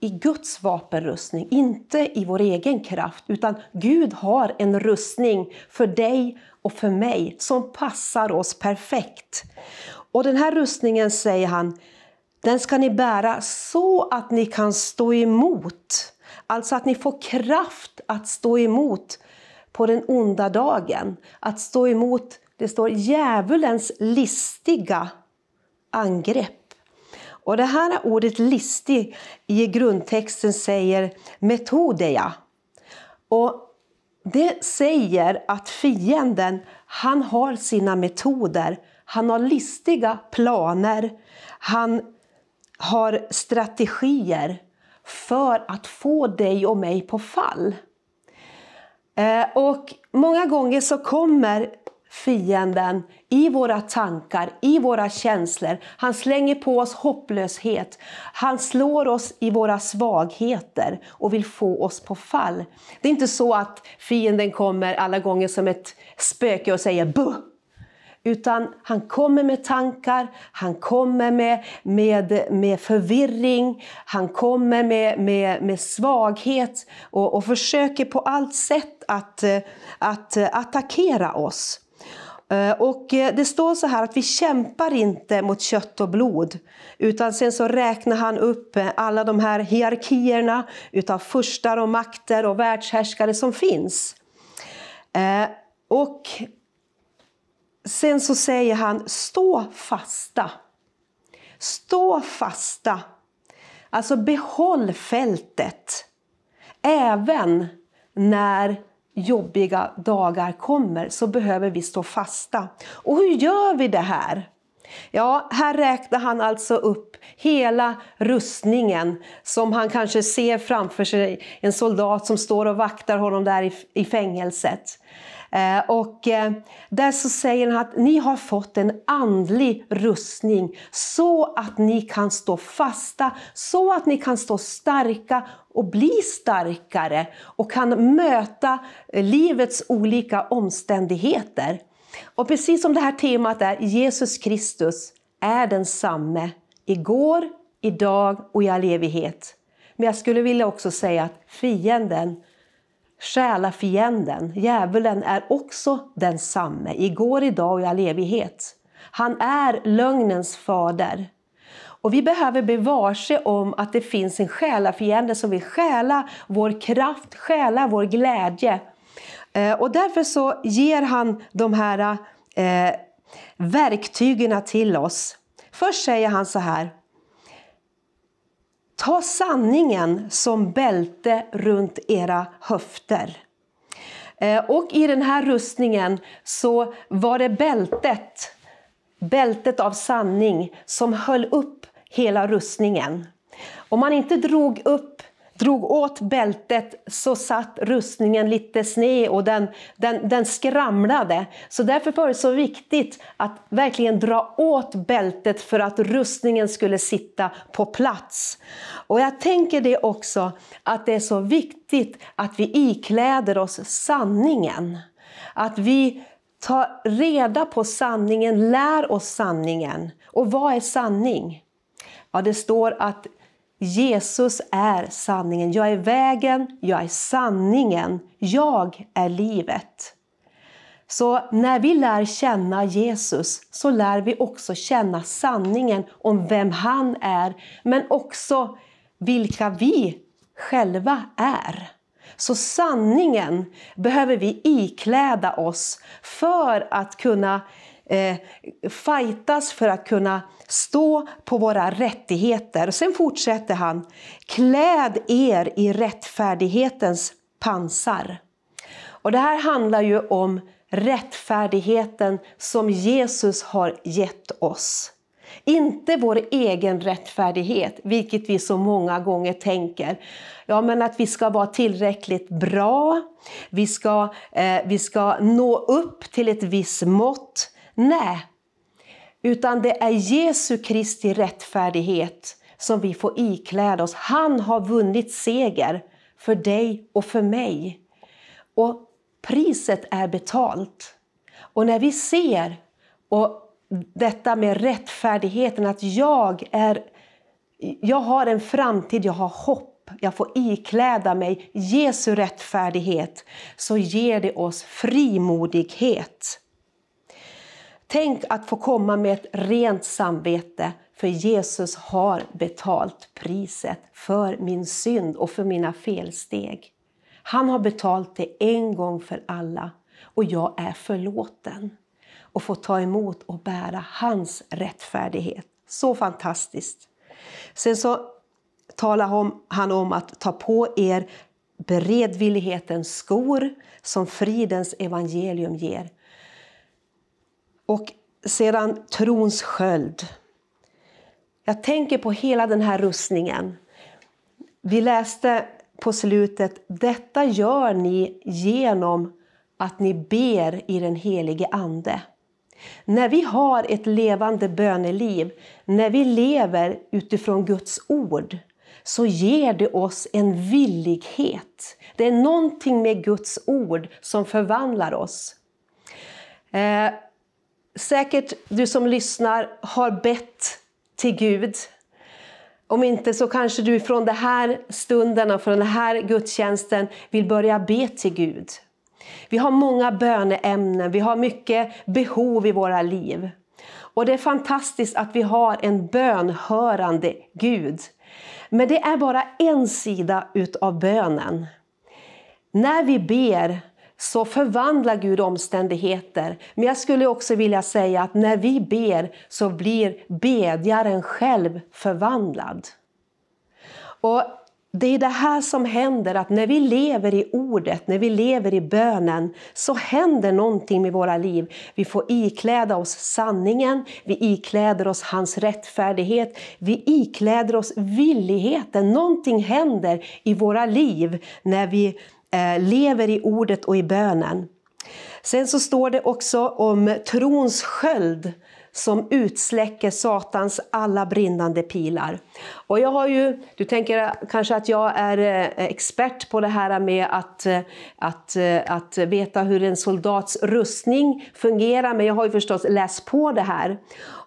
Speaker 8: i Guds vapenrustning, inte i vår egen kraft, utan Gud har en rustning för dig och för mig som passar oss perfekt. Och den här rustningen, säger han, den ska ni bära så att ni kan stå emot. Alltså att ni får kraft att stå emot på den onda dagen. Att stå emot, det står djävulens listiga angrepp. Och det här ordet listig i grundtexten säger metodeja. Och det säger att fienden, han har sina metoder. Han har listiga planer. Han har strategier för att få dig och mig på fall. Eh, och många gånger så kommer fienden i våra tankar, i våra känslor. Han slänger på oss hopplöshet. Han slår oss i våra svagheter och vill få oss på fall. Det är inte så att fienden kommer alla gånger som ett spöke och säger buh! Utan han kommer med tankar, han kommer med, med, med förvirring, han kommer med, med, med svaghet och, och försöker på allt sätt att, eh, att eh, attackera oss. Eh, och eh, det står så här att vi kämpar inte mot kött och blod. Utan sen så räknar han upp eh, alla de här hierarkierna utav furstar och makter och världshärskare som finns. Och sen så säger han stå fasta. Stå fasta. Alltså behåll fältet. Även när jobbiga dagar kommer så behöver vi stå fasta. Och hur gör vi det här? Ja, här räknar han alltså upp hela rustningen som han kanske ser framför sig, en soldat som står och vaktar honom där i, i fängelset. Eh, och eh, där så säger han att ni har fått en andlig rustning så att ni kan stå fasta, så att ni kan stå starka och bli starkare och kan möta eh, livets olika omständigheter. Och precis som det här temat är, Jesus Kristus är densamme igår, idag och i all evighet. Men jag skulle vilja också säga att fienden Själafienden, djävulen, är också densamme, igår, idag och i all evighet. Han är lögnens fader. Och vi behöver bli varse om att det finns en själafiende som vill stjäla vår kraft, stjäla vår glädje. Eh, och därför så ger han de här eh, verktygen till oss. Först säger han så här. Ta sanningen som bälte runt era höfter. Eh, och i den här rustningen så var det bältet, bältet av sanning, som höll upp hela rustningen. Om man inte drog upp drog åt bältet så satt rustningen lite sned och den, den, den skramlade. Så därför var det så viktigt att verkligen dra åt bältet för att rustningen skulle sitta på plats. Och jag tänker det också att det är så viktigt att vi ikläder oss sanningen. Att vi tar reda på sanningen, lär oss sanningen. Och vad är sanning? Ja, det står att Jesus är sanningen. Jag är vägen, jag är sanningen, jag är livet. Så när vi lär känna Jesus så lär vi också känna sanningen om vem han är, men också vilka vi själva är. Så sanningen behöver vi ikläda oss för att kunna eh, fightas, för att kunna stå på våra rättigheter. Sen fortsätter han, kläd er i rättfärdighetens pansar. Och det här handlar ju om rättfärdigheten som Jesus har gett oss. Inte vår egen rättfärdighet, vilket vi så många gånger tänker. Ja, men att vi ska vara tillräckligt bra, vi ska, eh, vi ska nå upp till ett visst mått. Nej, utan det är Jesu Kristi rättfärdighet som vi får ikläda oss. Han har vunnit seger för dig och för mig. Och priset är betalt. Och när vi ser och detta med rättfärdigheten, att jag är jag har en framtid, jag har hopp, jag får ikläda mig Jesu rättfärdighet, så ger det oss frimodighet. Tänk att få komma med ett rent samvete, för Jesus har betalt priset för min synd och för mina felsteg. Han har betalt det en gång för alla och jag är förlåten och får ta emot och bära hans rättfärdighet. Så fantastiskt! Sen så talar han om att ta på er beredvillighetens skor som fridens evangelium ger. Och sedan trons sköld. Jag tänker på hela den här rustningen. Vi läste på slutet, detta gör ni genom att ni ber i den helige Ande. När vi har ett levande böneliv, när vi lever utifrån Guds ord, så ger det oss en villighet. Det är någonting med Guds ord som förvandlar oss. Eh, säkert du som lyssnar har bett till Gud. Om inte så kanske du från den här stunden och från den här gudstjänsten vill börja be till Gud. Vi har många böneämnen, vi har mycket behov i våra liv. Och det är fantastiskt att vi har en bönhörande Gud. Men det är bara en sida utav bönen. När vi ber så förvandlar Gud omständigheter. Men jag skulle också vilja säga att när vi ber så blir bedjaren själv förvandlad. Och det är det här som händer, att när vi lever i ordet, när vi lever i bönen, så händer någonting med våra liv. Vi får ikläda oss sanningen, vi ikläder oss hans rättfärdighet, vi ikläder oss villigheten. Någonting händer i våra liv när vi Eh, lever i ordet och i bönen. Sen så står det också om trons sköld som utsläcker Satans alla brinnande pilar. Och jag har ju, du tänker kanske att jag är eh, expert på det här med att, eh, att, att veta hur en soldats rustning fungerar, men jag har ju förstås läst på det här.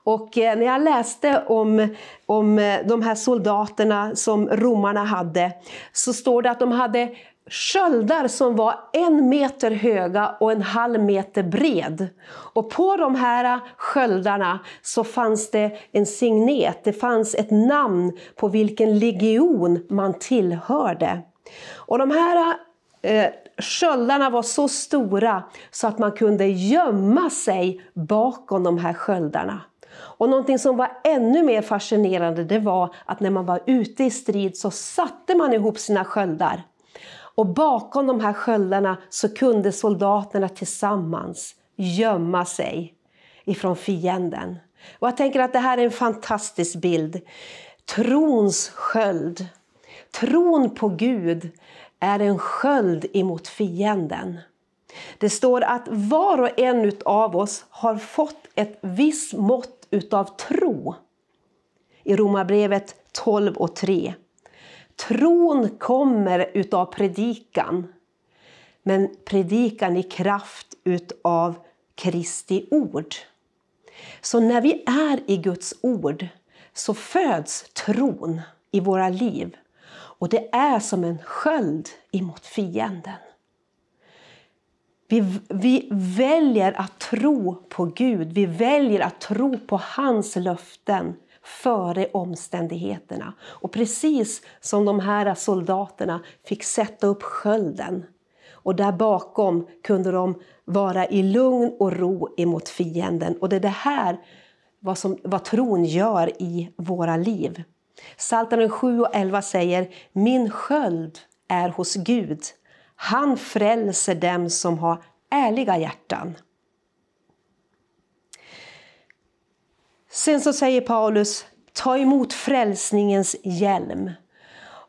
Speaker 8: Och när jag läste om, om de här soldaterna som romarna hade, så står det att de hade sköldar som var en meter höga och en halv meter bred. Och på de här sköldarna så fanns det en signet, det fanns ett namn på vilken legion man tillhörde. Och de här eh, sköldarna var så stora så att man kunde gömma sig bakom de här sköldarna. Och någonting som var ännu mer fascinerande det var att när man var ute i strid så satte man ihop sina sköldar. Och bakom de här sköldarna så kunde soldaterna tillsammans gömma sig ifrån fienden. Och jag tänker att det här är en fantastisk bild. Trons sköld. Tron på Gud är en sköld emot fienden. Det står att var och en av oss har fått ett visst mått utav tro. I Romarbrevet 12 och 3. Tron kommer utav predikan, men predikan i kraft utav Kristi ord. Så när vi är i Guds ord så föds tron i våra liv och det är som en sköld emot fienden. Vi, vi, väljer att tro på Gud, vi väljer att tro på hans löften före omständigheterna. Och precis som de här soldaterna fick sätta upp skölden och där bakom kunde de vara i lugn och ro emot fienden. Och det är det här vad, som, vad tron gör i våra liv. Psaltaren 7 och 11 säger Min sköld är hos Gud. Han frälser dem som har ärliga hjärtan. Sen så säger Paulus, ta emot frälsningens hjälm.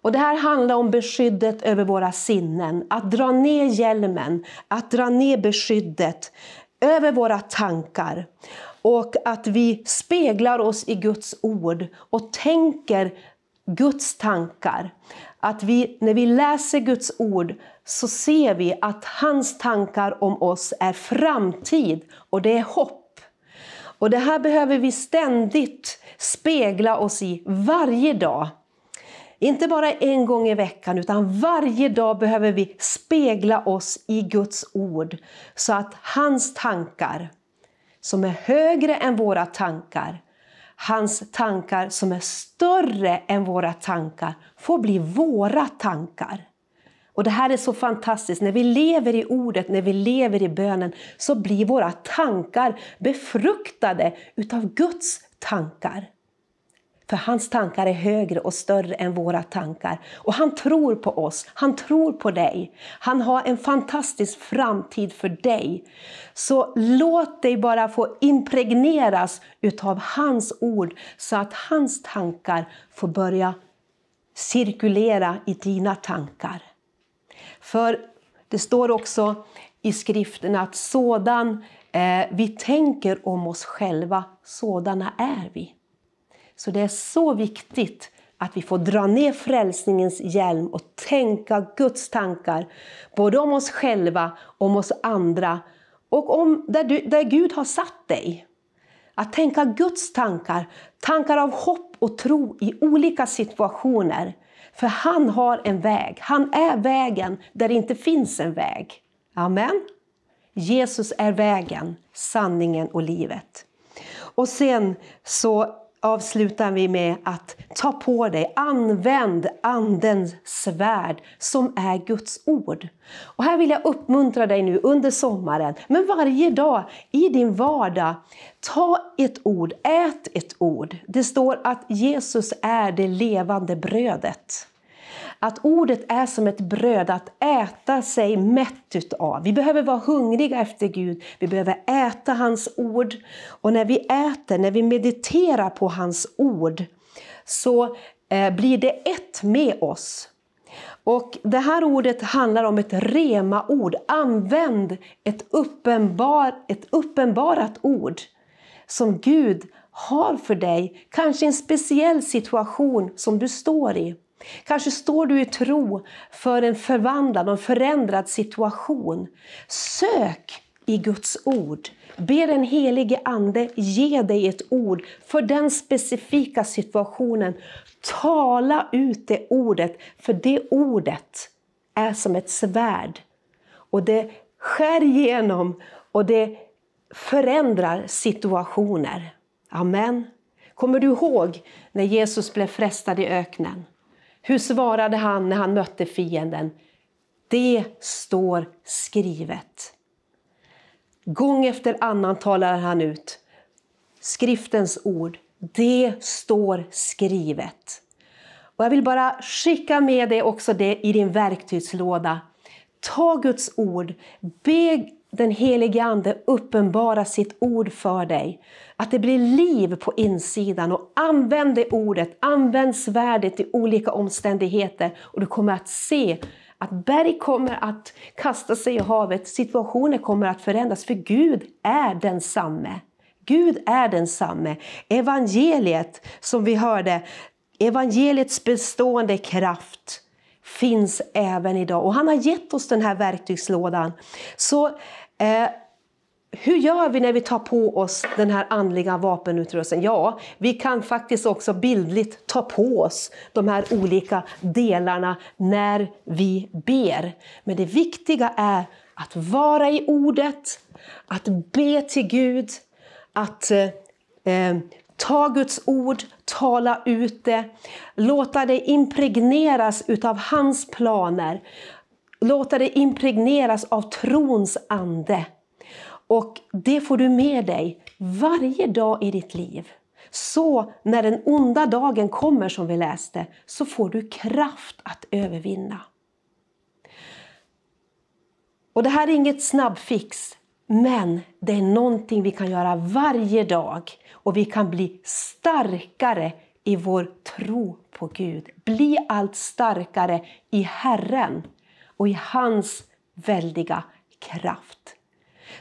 Speaker 8: Och Det här handlar om beskyddet över våra sinnen, att dra ner hjälmen, att dra ner beskyddet över våra tankar. Och att vi speglar oss i Guds ord och tänker Guds tankar. Att vi, när vi läser Guds ord så ser vi att hans tankar om oss är framtid och det är hopp. Och det här behöver vi ständigt spegla oss i varje dag. Inte bara en gång i veckan, utan varje dag behöver vi spegla oss i Guds ord. Så att hans tankar, som är högre än våra tankar, hans tankar som är större än våra tankar, får bli våra tankar. Och Det här är så fantastiskt. När vi lever i ordet, när vi lever i bönen, så blir våra tankar befruktade utav Guds tankar. För hans tankar är högre och större än våra tankar. Och han tror på oss, han tror på dig. Han har en fantastisk framtid för dig. Så låt dig bara få impregneras utav hans ord så att hans tankar får börja cirkulera i dina tankar. För det står också i skriften att sådan eh, vi tänker om oss själva, sådana är vi. Så det är så viktigt att vi får dra ner frälsningens hjälm och tänka Guds tankar, både om oss själva, om oss andra och om där, du, där Gud har satt dig. Att tänka Guds tankar, tankar av hopp och tro i olika situationer. För han har en väg, han är vägen där det inte finns en väg. Amen. Jesus är vägen, sanningen och livet. Och sen så avslutar vi med att ta på dig, använd Andens svärd som är Guds ord. Och här vill jag uppmuntra dig nu under sommaren, men varje dag i din vardag, ta ett ord, ät ett ord. Det står att Jesus är det levande brödet. Att ordet är som ett bröd att äta sig mätt utav. Vi behöver vara hungriga efter Gud, vi behöver äta hans ord. Och när vi äter, när vi mediterar på hans ord, så eh, blir det ett med oss. Och Det här ordet handlar om ett rema-ord. Använd ett, uppenbar, ett uppenbarat ord som Gud har för dig, kanske en speciell situation som du står i. Kanske står du i tro för en förvandlad och förändrad situation. Sök i Guds ord. Be den helige Ande ge dig ett ord för den specifika situationen. Tala ut det ordet, för det ordet är som ett svärd. Och det skär igenom och det förändrar situationer. Amen. Kommer du ihåg när Jesus blev frestad i öknen? Hur svarade han när han mötte fienden? Det står skrivet. Gång efter annan talar han ut skriftens ord. Det står skrivet. Och jag vill bara skicka med dig också det i din verktygslåda. Ta Guds ord, be den helige Ande uppenbara sitt ord för dig. Att det blir liv på insidan och använd det ordet, använd svärdet i olika omständigheter och du kommer att se att berg kommer att kasta sig i havet, situationer kommer att förändras för Gud är densamme. Gud är densamme. Evangeliet som vi hörde, evangeliets bestående kraft finns även idag. Och han har gett oss den här verktygslådan. Så eh, hur gör vi när vi tar på oss den här andliga vapenutrustningen? Ja, vi kan faktiskt också bildligt ta på oss de här olika delarna när vi ber. Men det viktiga är att vara i ordet, att be till Gud, att eh, eh ta Guds ord, tala ut det, låta det impregneras utav hans planer, låta det impregneras av trons ande. Och det får du med dig varje dag i ditt liv. Så när den onda dagen kommer som vi läste, så får du kraft att övervinna. Och det här är inget snabbfix, men det är någonting vi kan göra varje dag och vi kan bli starkare i vår tro på Gud. Bli allt starkare i Herren och i hans väldiga kraft.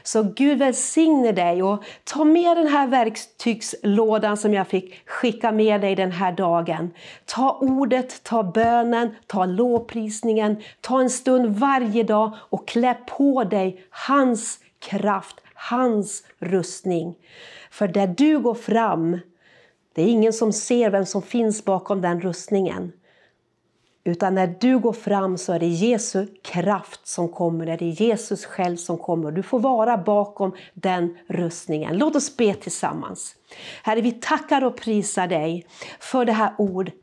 Speaker 8: Så Gud välsigne dig och ta med den här verktygslådan som jag fick skicka med dig den här dagen. Ta ordet, ta bönen, ta lovprisningen, ta en stund varje dag och klä på dig hans kraft, hans rustning. För där du går fram, det är ingen som ser vem som finns bakom den rustningen. Utan när du går fram så är det Jesu kraft som kommer, det är Jesus själv som kommer. Du får vara bakom den rustningen. Låt oss be tillsammans. Herre, vi tackar och prisar dig för det här ordet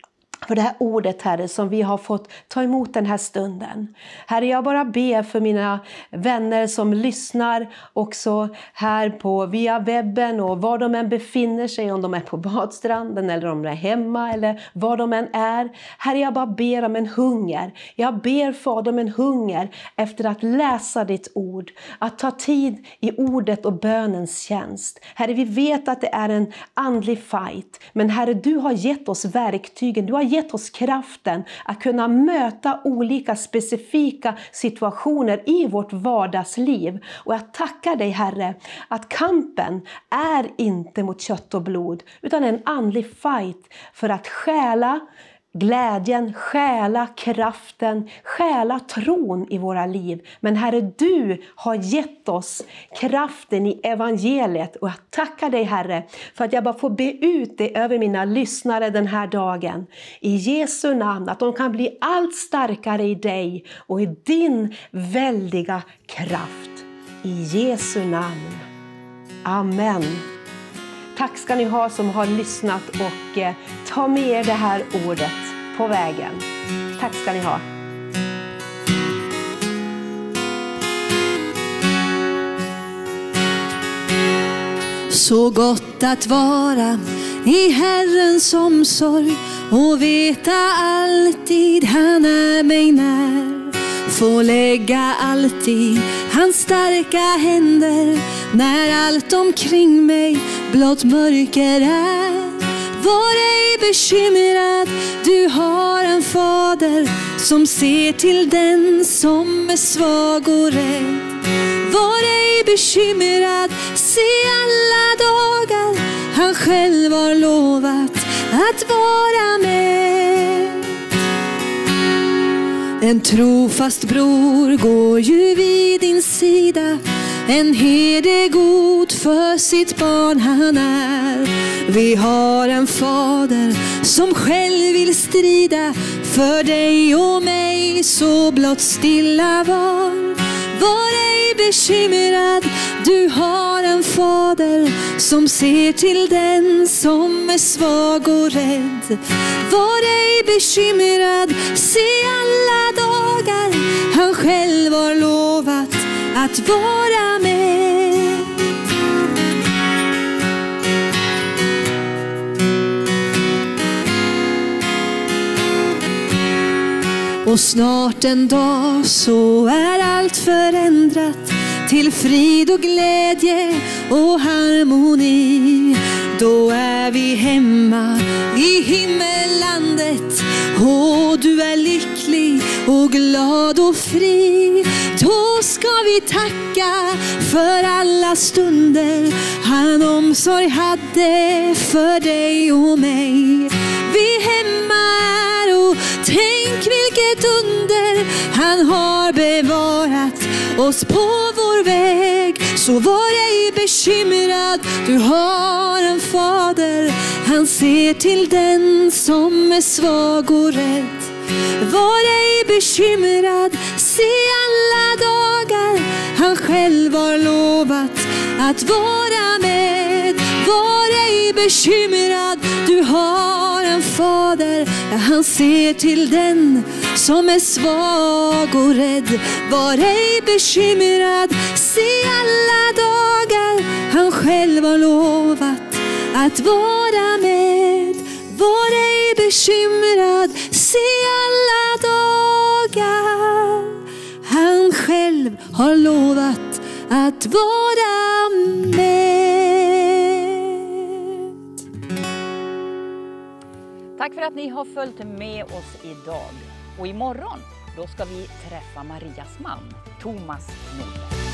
Speaker 8: för det här ordet, Herre, som vi har fått ta emot den här stunden. Herre, jag bara ber för mina vänner som lyssnar också här på via webben och var de än befinner sig, om de är på badstranden eller om de är hemma eller var de än är. Herre, jag bara ber om en hunger. Jag ber Fader om en hunger efter att läsa ditt ord, att ta tid i ordet och bönens tjänst. Herre, vi vet att det är en andlig fight, men Herre, du har gett oss verktygen, du har gett oss kraften att kunna möta olika specifika situationer i vårt vardagsliv. Och jag tackar dig Herre att kampen är inte mot kött och blod utan en andlig fight för att stjäla glädjen, stjäla kraften, stjäla tron i våra liv. Men Herre, du har gett oss kraften i evangeliet och jag tackar dig Herre för att jag bara får be ut det över mina lyssnare den här dagen. I Jesu namn, att de kan bli allt starkare i dig och i din väldiga kraft. I Jesu namn. Amen. Tack ska ni ha som har lyssnat och eh, ta med er det här ordet på vägen. Tack ska ni ha.
Speaker 2: Så gott att vara i Herrens omsorg och veta alltid han är mig när. Få lägga alltid hans starka händer när allt omkring mig blott mörker är. Var ej bekymrad, du har en fader som ser till den som är svag och rädd. Var ej bekymrad, se alla dagar han själv har lovat att vara med. En trofast bror går ju vid din sida en herde god för sitt barn han är. Vi har en fader som själv vill strida för dig och mig, så blott stilla var. Var ej bekymrad, du har en fader som ser till den som är svag och rädd. Var ej bekymrad, se alla dagar han själv har lovat att vara med. Och snart en dag så är allt förändrat till frid och glädje och harmoni. Då är vi hemma i himmellandet och du är lycklig och glad och fri. Då ska vi tacka för alla stunder han omsorg hade för dig och mig. Vi hemma är och tänk vilket under han har bevarat oss på vår väg. Så var ej bekymrad, du har en fader. Han ser till den som är svag och rädd. Var ej bekymrad, se alla dagar han själv har lovat att vara med. Var ej bekymrad, du har en fader. Han ser till den som är svag och rädd. Var ej bekymrad, se alla dagar han själv har lovat att vara med. Var ej bekymrad, se alla dagar han själv har lovat att vara med.
Speaker 3: Tack för att ni har följt med oss idag. Och imorgon då ska vi träffa Marias man, Thomas Nordberg.